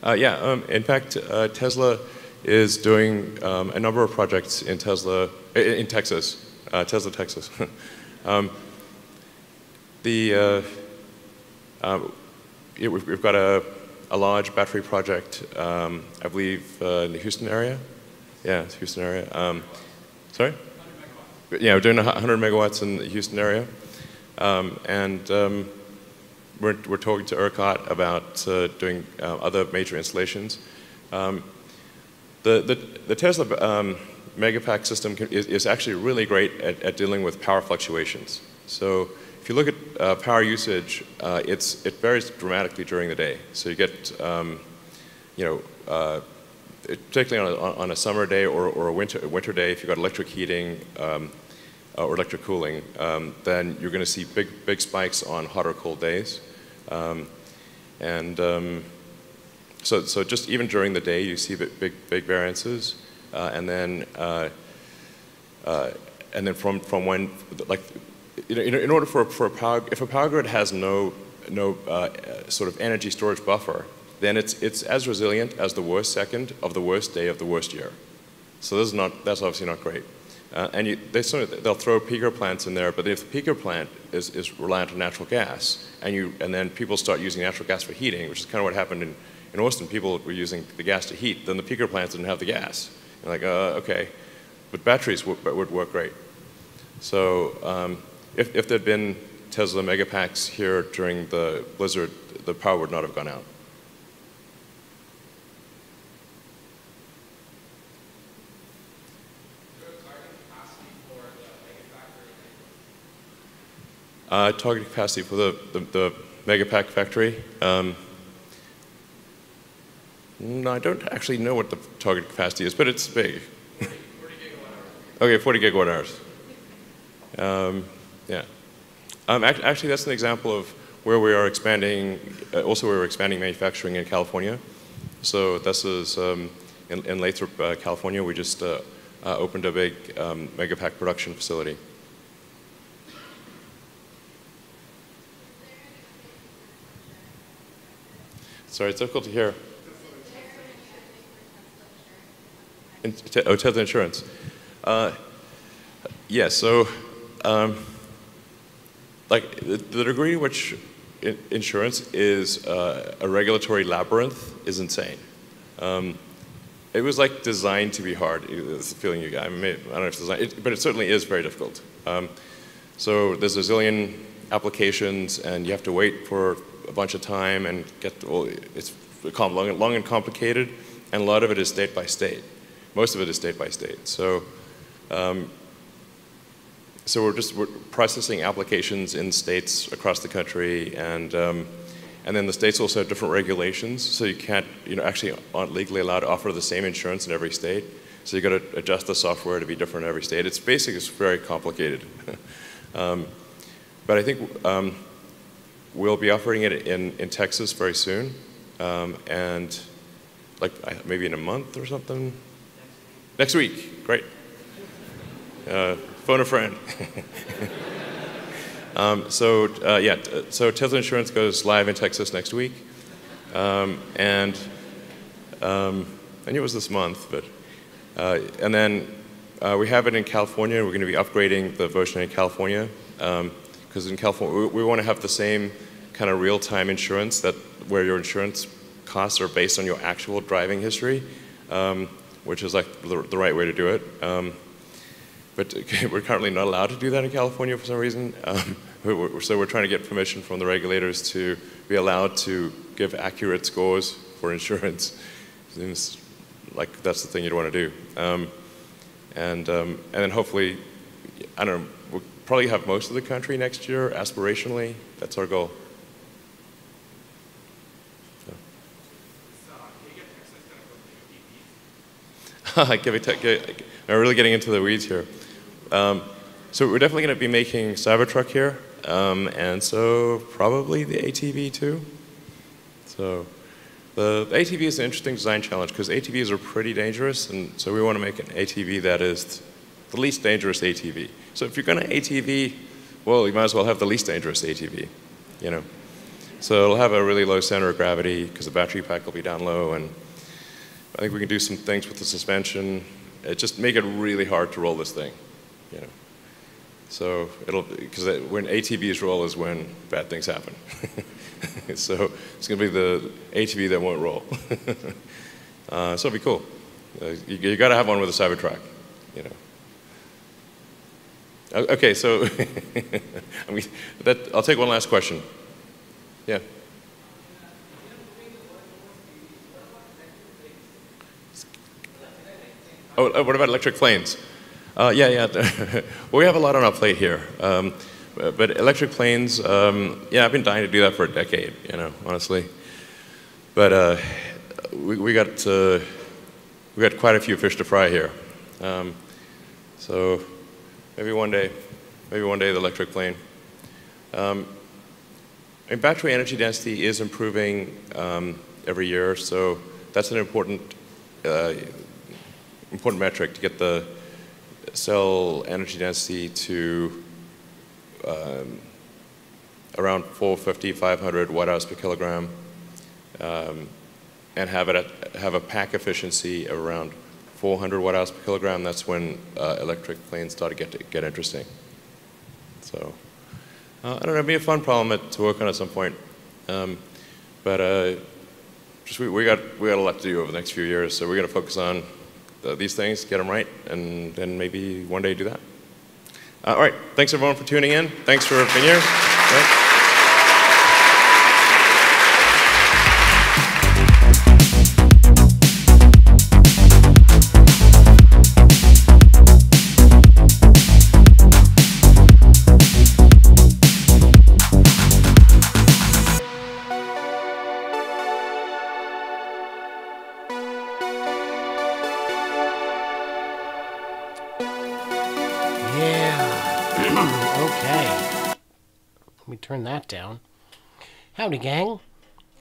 Uh, yeah, um, in fact, uh, Tesla is doing um, a number of projects in Tesla, in Texas, uh, Tesla, Texas. um, the, uh, um, it, we've, we've, got a, a, large battery project, um, I believe, uh, in the Houston area. Yeah, it's Houston area. Um, sorry? Yeah, we're doing 100 megawatts in the Houston area. and we're, we're talking to ERCOT about uh, doing uh, other major installations. Um, the, the, the, Tesla um, Megapack system can, is, is, actually really great at, at, dealing with power fluctuations. So if you look at uh, power usage, uh, it varies dramatically during the day. So you get, um, you know, uh, particularly on a, on a, summer day or, or a winter, winter day, if you've got electric heating, um, uh, or electric cooling, um, then you're going to see big, big spikes on hot or cold days. Um, and um, so, so just even during the day, you see big, big variances. Uh, and then, uh, uh, and then from, from when, like, you know, in order for, for a power, if a power grid has no, no uh, sort of energy storage buffer, then it's, it's as resilient as the worst second of the worst day of the worst year. So this is not, that's obviously not great. Uh, and you, they sort of, they'll throw peaker plants in there, but if the peaker plant is, is reliant on natural gas, and, you, and then people start using natural gas for heating, which is kind of what happened in, in Austin, people were using the gas to heat, then the peaker plants didn't have the gas. Like, uh, okay. But batteries would, would work great. So um, if, if there'd been Tesla megapacks here during the blizzard, the power would not have gone out. Uh, target capacity for the, the, the Megapack factory. Um, no, I don't actually know what the target capacity is, but it's big. 40 gigawatt hours. okay, 40 gigawatt hours. Um, yeah. Um, act actually, that's an example of where we are expanding, uh, also where we're expanding manufacturing in California. So this is um, in, in, Lathrop, uh, California. We just uh, uh opened a big um, Megapack production facility. Sorry, it's difficult to hear. Oh, Tesla insurance. Uh, yes, yeah, so um, like the, the, degree to which insurance is uh, a regulatory labyrinth is insane. Um, it was like designed to be hard. It's the feeling you got. I, mean, I don't know if it's designed, it, but it certainly is very difficult. Um, so there's a zillion applications, and you have to wait for a bunch of time and get, well, it's long and complicated, and a lot of it is state by state. Most of it is state by state. So, um, so we're just we're processing applications in states across the country, and um, and then the states also have different regulations, so you can't, you know, actually aren't legally allowed to offer the same insurance in every state. So you got to adjust the software to be different in every state. It's basically it's very complicated. um, but I think um, We'll be offering it in, in Texas very soon, um, and like maybe in a month or something. Next week, great. Uh, phone a friend. um, so uh, yeah, so Tesla Insurance goes live in Texas next week, um, and um, I knew it was this month, but uh, and then uh, we have it in California. We're going to be upgrading the version in California because um, in California we, we want to have the same kind of real-time insurance that where your insurance costs are based on your actual driving history, um, which is like the, the, right way to do it. Um, but we're currently not allowed to do that in California for some reason. Um, so we're trying to get permission from the regulators to be allowed to give accurate scores for insurance. Seems like that's the thing you'd want to do. Um, and, um, and then hopefully, I don't know, we'll probably have most of the country next year aspirationally. That's our goal. I'm really getting into the weeds here. Um, so we're definitely going to be making Cybertruck here, um, and so probably the ATV too. So the, the ATV is an interesting design challenge because ATVs are pretty dangerous, and so we want to make an ATV that is the least dangerous ATV. So if you're going to ATV, well, you might as well have the least dangerous ATV, you know. So it'll have a really low center of gravity because the battery pack will be down low, and I think we can do some things with the suspension. It just make it really hard to roll this thing, you know. So it'll, because when ATVs roll is when bad things happen. so it's going to be the ATV that won't roll. uh, so it'll be cool. Uh, you, you got to have one with a Cybertruck, you know. Okay, so I mean, that, I'll take one last question. Yeah. Oh, uh, what about electric planes? Uh, yeah, yeah. well, we have a lot on our plate here. Um, but electric planes, um, yeah, I've been dying to do that for a decade, you know, honestly. But uh, we, we, got, uh, we got quite a few fish to fry here. Um, so maybe one day, maybe one day the electric plane. Um, and battery energy density is improving um, every year, so that's an important uh, important metric to get the cell energy density to um, around 450, 500 watt hours per kilogram, um, and have it at, have a pack efficiency of around 400 watt hours per kilogram. That's when uh, electric planes start to get to get interesting. So uh, I don't know, it'd be a fun problem to work on at some point. Um, but uh, just we, we got we got a lot to do over the next few years, so we're going to focus on these things, get them right, and then maybe one day do that. Uh, all right, thanks everyone for tuning in. Thanks for being here. Down. Howdy, gang.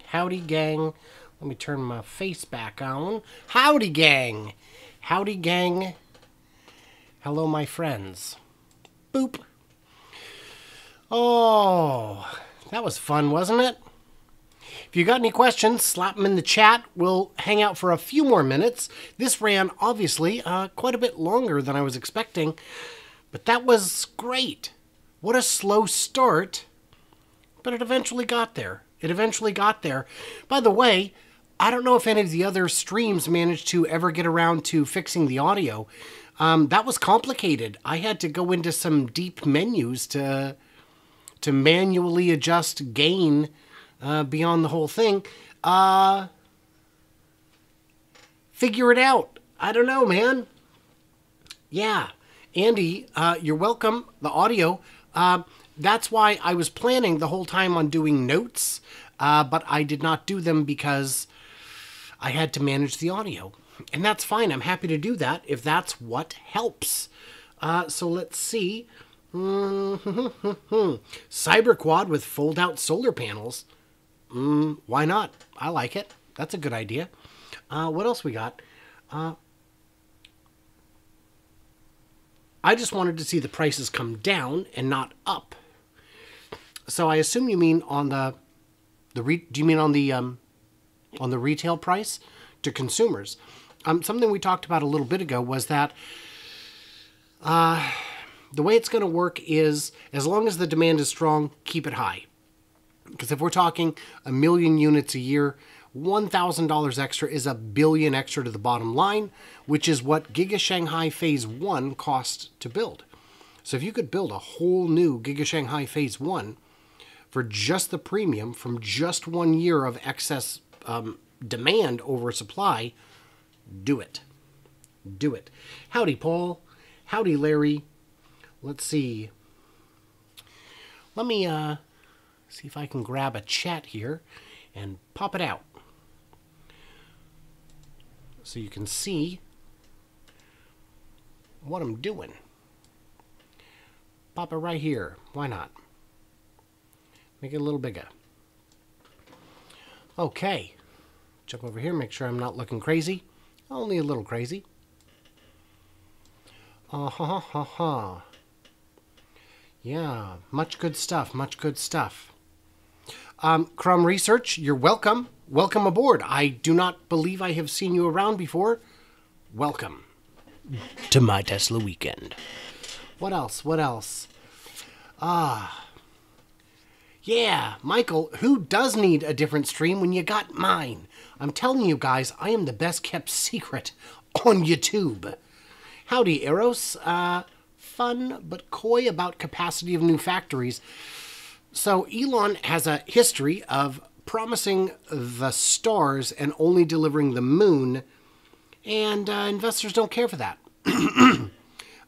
Howdy, gang. Let me turn my face back on. Howdy, gang. Howdy, gang. Hello, my friends. Boop. Oh, that was fun, wasn't it? If you got any questions, slap them in the chat. We'll hang out for a few more minutes. This ran, obviously, uh, quite a bit longer than I was expecting, but that was great. What a slow start, but it eventually got there. It eventually got there. By the way, I don't know if any of the other streams managed to ever get around to fixing the audio. Um, that was complicated. I had to go into some deep menus to to manually adjust gain uh, beyond the whole thing. Uh, figure it out. I don't know, man. Yeah. Andy, uh, you're welcome. The audio. That's why I was planning the whole time on doing notes, uh, but I did not do them because I had to manage the audio. And that's fine. I'm happy to do that if that's what helps. Uh, so let's see. Cyberquad with fold out solar panels. Mm, why not? I like it. That's a good idea. Uh, what else we got? Uh, I just wanted to see the prices come down and not up. So I assume you mean on the the re, do you mean on the um, on the retail price to consumers? Um, something we talked about a little bit ago was that uh, the way it's going to work is as long as the demand is strong, keep it high. Because if we're talking a million units a year, $1,000 extra is a billion extra to the bottom line, which is what Giga Shanghai Phase 1 cost to build. So if you could build a whole new Giga Shanghai Phase 1 for just the premium from just one year of excess um, demand over supply, do it. Do it. Howdy, Paul. Howdy, Larry. Let's see. Let me uh, see if I can grab a chat here and pop it out. So you can see what I'm doing. Pop it right here. Why not? Make it a little bigger. Okay. Jump over here, make sure I'm not looking crazy. Only a little crazy. Uh ha ha ha. Yeah, much good stuff, much good stuff. Um, Crumb Research, you're welcome. Welcome aboard. I do not believe I have seen you around before. Welcome to my Tesla weekend. What else? What else? Ah. Yeah, Michael, who does need a different stream when you got mine? I'm telling you guys, I am the best kept secret on YouTube. Howdy, Eros. Uh, fun but coy about capacity of new factories. So Elon has a history of promising the stars and only delivering the moon, and uh, investors don't care for that.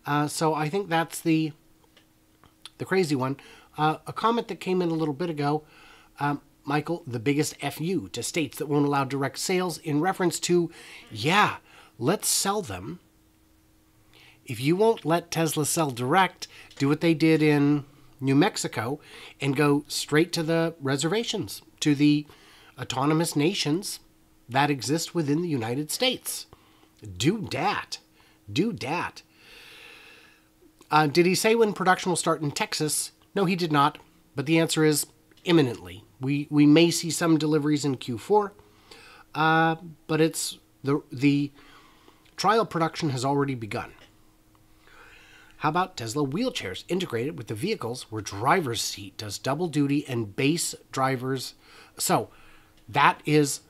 uh, so I think that's the the crazy one. Uh, a comment that came in a little bit ago, um, Michael, the biggest FU to states that won't allow direct sales in reference to, yeah, let's sell them. If you won't let Tesla sell direct, do what they did in New Mexico and go straight to the reservations, to the autonomous nations that exist within the United States. Do that. Do that. Uh, did he say when production will start in Texas? No, he did not. But the answer is imminently. We we may see some deliveries in Q4, uh, but it's the the trial production has already begun. How about Tesla wheelchairs integrated with the vehicles where driver's seat does double duty and base drivers? So that is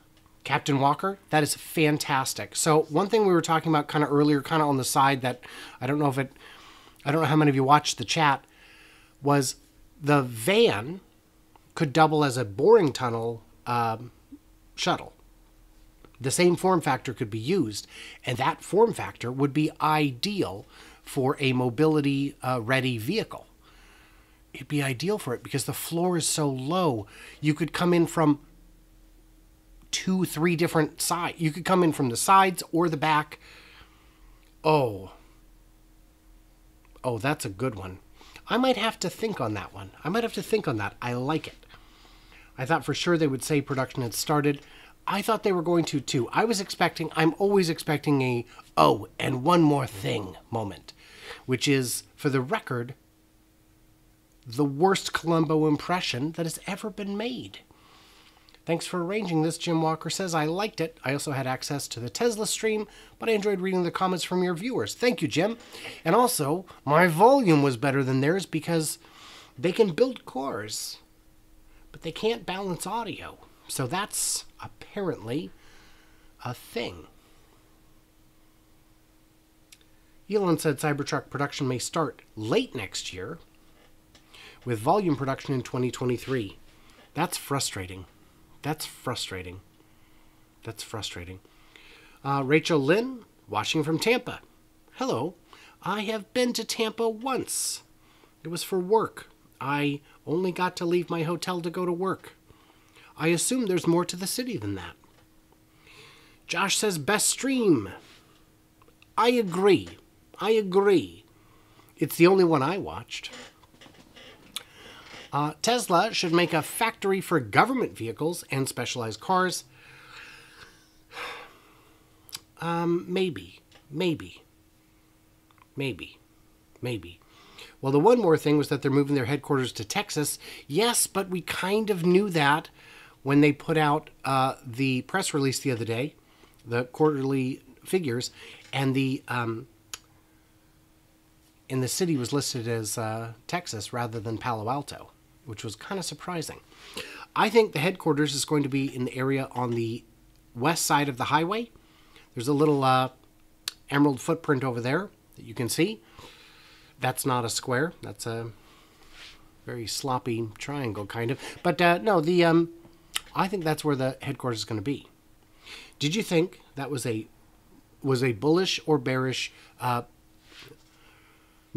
Captain Walker. That is fantastic. So one thing we were talking about kind of earlier, kind of on the side that I don't know if it, I don't know how many of you watched the chat, was the van could double as a boring tunnel um, shuttle. The same form factor could be used, and that form factor would be ideal for a mobility uh, ready vehicle. It'd be ideal for it because the floor is so low. You could come in from two, three different sides. You could come in from the sides or the back. Oh. Oh, that's a good one. I might have to think on that one. I might have to think on that. I like it. I thought for sure they would say production had started. I thought they were going to too. I was expecting, I'm always expecting a, oh, and one more thing moment which is, for the record, the worst Columbo impression that has ever been made. Thanks for arranging this, Jim Walker says. I liked it. I also had access to the Tesla stream, but I enjoyed reading the comments from your viewers. Thank you, Jim. And also, my volume was better than theirs because they can build cores, but they can't balance audio. So that's apparently a thing. Elon said Cybertruck production may start late next year with volume production in 2023. That's frustrating. That's frustrating. That's frustrating. Uh, Rachel Lynn, watching from Tampa. Hello. I have been to Tampa once. It was for work. I only got to leave my hotel to go to work. I assume there's more to the city than that. Josh says best stream. I agree. I agree. It's the only one I watched. Uh, Tesla should make a factory for government vehicles and specialized cars. Um, maybe. Maybe. Maybe. Maybe. Well, the one more thing was that they're moving their headquarters to Texas. Yes, but we kind of knew that when they put out uh, the press release the other day, the quarterly figures, and the um, and the city was listed as uh, Texas rather than Palo Alto, which was kind of surprising. I think the headquarters is going to be in the area on the west side of the highway. There's a little uh, emerald footprint over there that you can see. That's not a square. That's a very sloppy triangle, kind of. But uh, no, the um, I think that's where the headquarters is going to be. Did you think that was a was a bullish or bearish uh,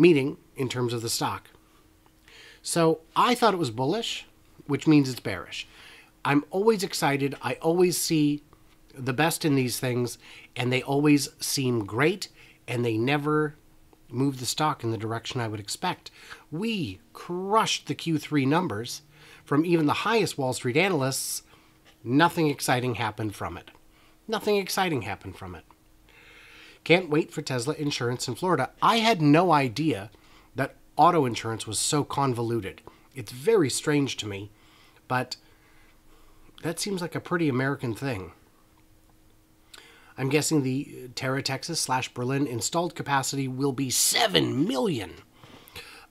meeting in terms of the stock. So I thought it was bullish, which means it's bearish. I'm always excited. I always see the best in these things, and they always seem great, and they never move the stock in the direction I would expect. We crushed the Q3 numbers from even the highest Wall Street analysts. Nothing exciting happened from it. Nothing exciting happened from it. Can't wait for Tesla insurance in Florida. I had no idea auto insurance was so convoluted. It's very strange to me, but that seems like a pretty American thing. I'm guessing the Terra Texas slash Berlin installed capacity will be 7 million.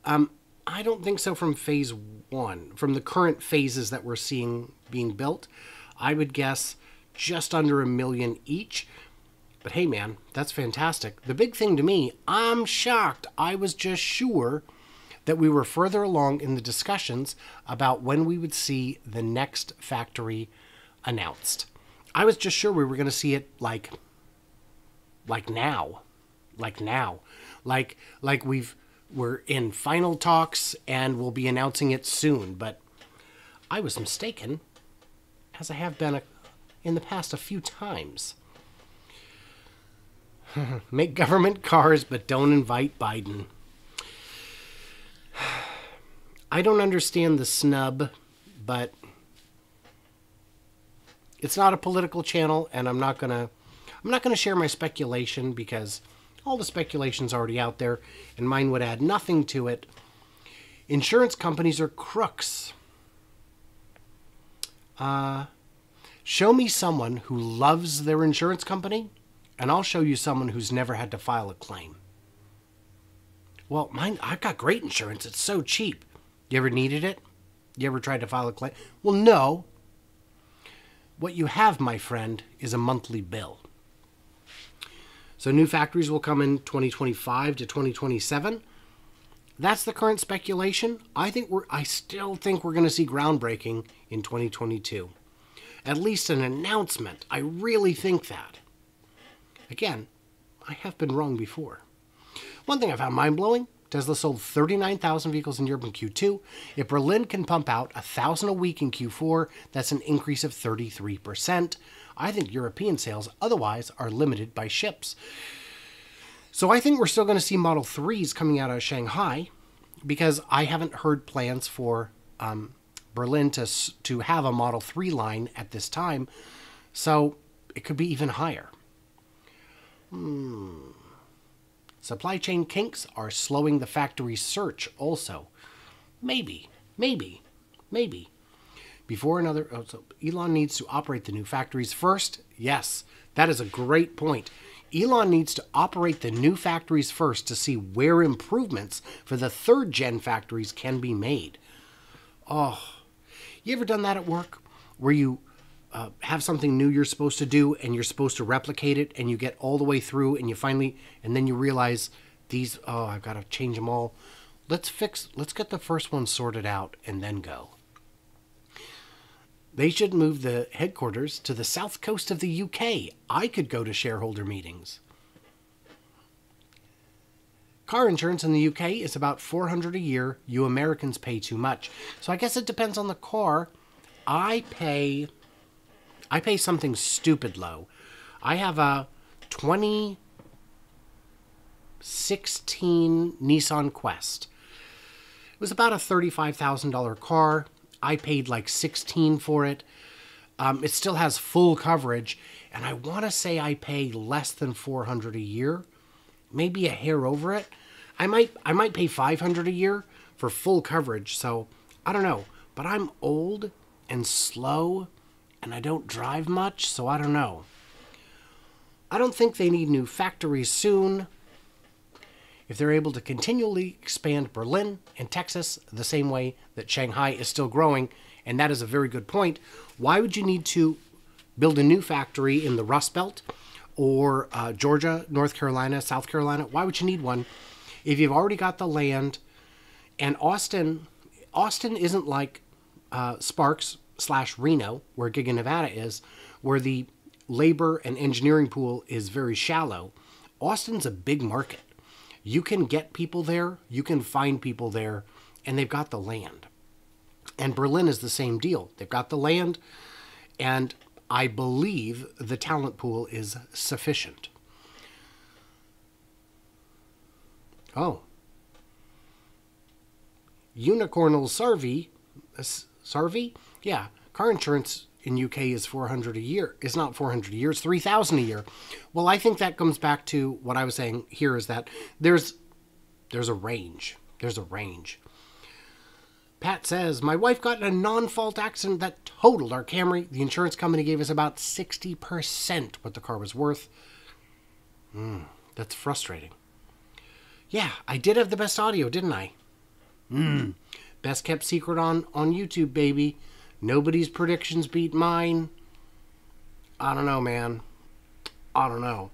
Um, I don't think so from phase one. From the current phases that we're seeing being built, I would guess just under a million each. But hey, man, that's fantastic. The big thing to me, I'm shocked. I was just sure that we were further along in the discussions about when we would see the next factory announced. I was just sure we were going to see it like like now. Like now. Like like we've we're in final talks and we'll be announcing it soon, but I was mistaken as I have been a, in the past a few times. Make government cars, but don't invite Biden. I don't understand the snub, but it's not a political channel, and I'm not gonna I'm not gonna share my speculation because all the speculation's already out there, and mine would add nothing to it. Insurance companies are crooks. Uh, show me someone who loves their insurance company, and I'll show you someone who's never had to file a claim. Well, mine, I've got great insurance. It's so cheap. You ever needed it? You ever tried to file a claim? Well, no. What you have, my friend, is a monthly bill. So new factories will come in 2025 to 2027. That's the current speculation. I think we're I still think we're going to see groundbreaking in 2022. At least an announcement. I really think that. Again, I have been wrong before. One thing I found mind-blowing, Tesla sold 39,000 vehicles in Europe in Q2. If Berlin can pump out 1,000 a week in Q4, that's an increase of 33%. I think European sales otherwise are limited by ships. So I think we're still going to see Model 3s coming out of Shanghai because I haven't heard plans for um, Berlin to, to have a Model 3 line at this time. So it could be even higher. Hmm. Supply chain kinks are slowing the factory search also. Maybe, maybe, maybe. Before another, oh, so Elon needs to operate the new factories first. Yes, that is a great point. Elon needs to operate the new factories first to see where improvements for the third gen factories can be made. Oh, you ever done that at work where you uh, have something new you're supposed to do and you're supposed to replicate it and you get all the way through and you finally, and then you realize these, oh, I've got to change them all. Let's fix, let's get the first one sorted out and then go. They should move the headquarters to the south coast of the UK. I could go to shareholder meetings. Car insurance in the UK is about 400 a year. You Americans pay too much. So I guess it depends on the car. I pay I pay something stupid low. I have a 2016 Nissan Quest. It was about a $35,000 car. I paid like 16 for it. Um, it still has full coverage, and I want to say I pay less than 400 a year, maybe a hair over it. I might I might pay 500 a year for full coverage. So I don't know, but I'm old and slow, and I don't drive much, so I don't know. I don't think they need new factories soon. If they're able to continually expand Berlin and Texas the same way that Shanghai is still growing, and that is a very good point, why would you need to build a new factory in the Rust Belt or uh, Georgia, North Carolina, South Carolina? Why would you need one if you've already got the land? And Austin, Austin isn't like uh, Sparks slash Reno, where Giga Nevada is, where the labor and engineering pool is very shallow. Austin's a big market you can get people there, you can find people there, and they've got the land. And Berlin is the same deal. They've got the land, and I believe the talent pool is sufficient. Oh. Unicornal Sarvi, uh, Sarvi? Yeah, car insurance in UK is 400 a year. It's not 400 a year, it's 3,000 a year. Well, I think that comes back to what I was saying here is that there's there's a range. There's a range. Pat says, My wife got in a non fault accident that totaled our Camry. The insurance company gave us about 60% what the car was worth. Hmm, that's frustrating. Yeah, I did have the best audio, didn't I? Hmm. Best kept secret on, on YouTube, baby. Nobody's predictions beat mine. I don't know, man. I don't know.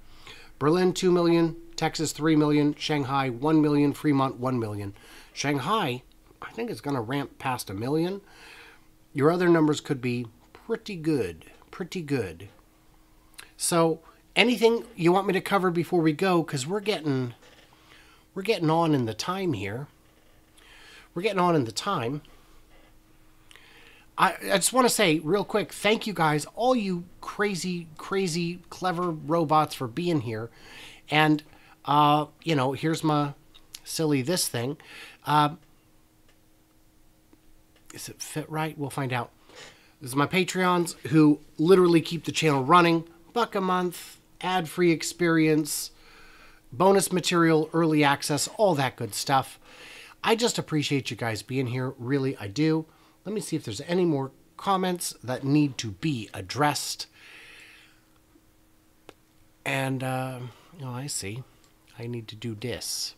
Berlin, 2 million. Texas, 3 million. Shanghai, 1 million. Fremont, 1 million. Shanghai, I think it's going to ramp past a million. Your other numbers could be pretty good. Pretty good. So, anything you want me to cover before we go? Because we're getting, we're getting on in the time here. We're getting on in the time. I, I just want to say real quick, thank you guys, all you crazy, crazy, clever robots for being here. And, uh, you know, here's my silly this thing. Uh, is it fit right? We'll find out. This is my Patreons who literally keep the channel running. Buck a month, ad free experience, bonus material, early access, all that good stuff. I just appreciate you guys being here. Really, I do. Let me see if there's any more comments that need to be addressed. And, uh, oh, I see. I need to do this.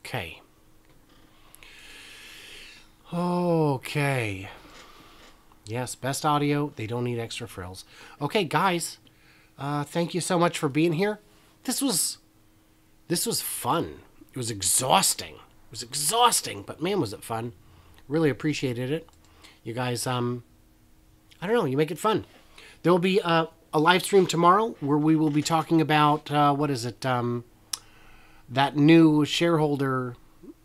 Okay. Okay. Yes, best audio. They don't need extra frills. Okay, guys. Uh, thank you so much for being here. This was this was fun. It was exhausting. It was exhausting, but man, was it fun. Really appreciated it. You guys, um, I don't know, you make it fun. There will be a, a live stream tomorrow where we will be talking about uh, what is it? Um, that new shareholder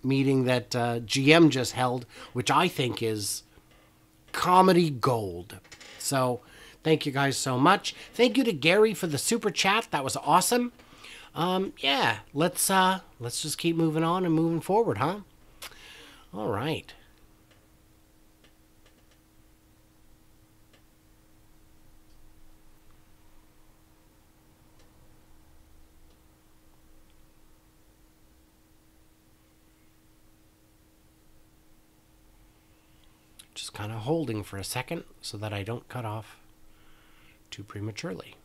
meeting that uh, GM just held, which I think is comedy gold. So thank you guys so much. Thank you to Gary for the super chat. That was awesome. Um, yeah, let's uh, let's just keep moving on and moving forward, huh? All right. Just kind of holding for a second so that I don't cut off too prematurely.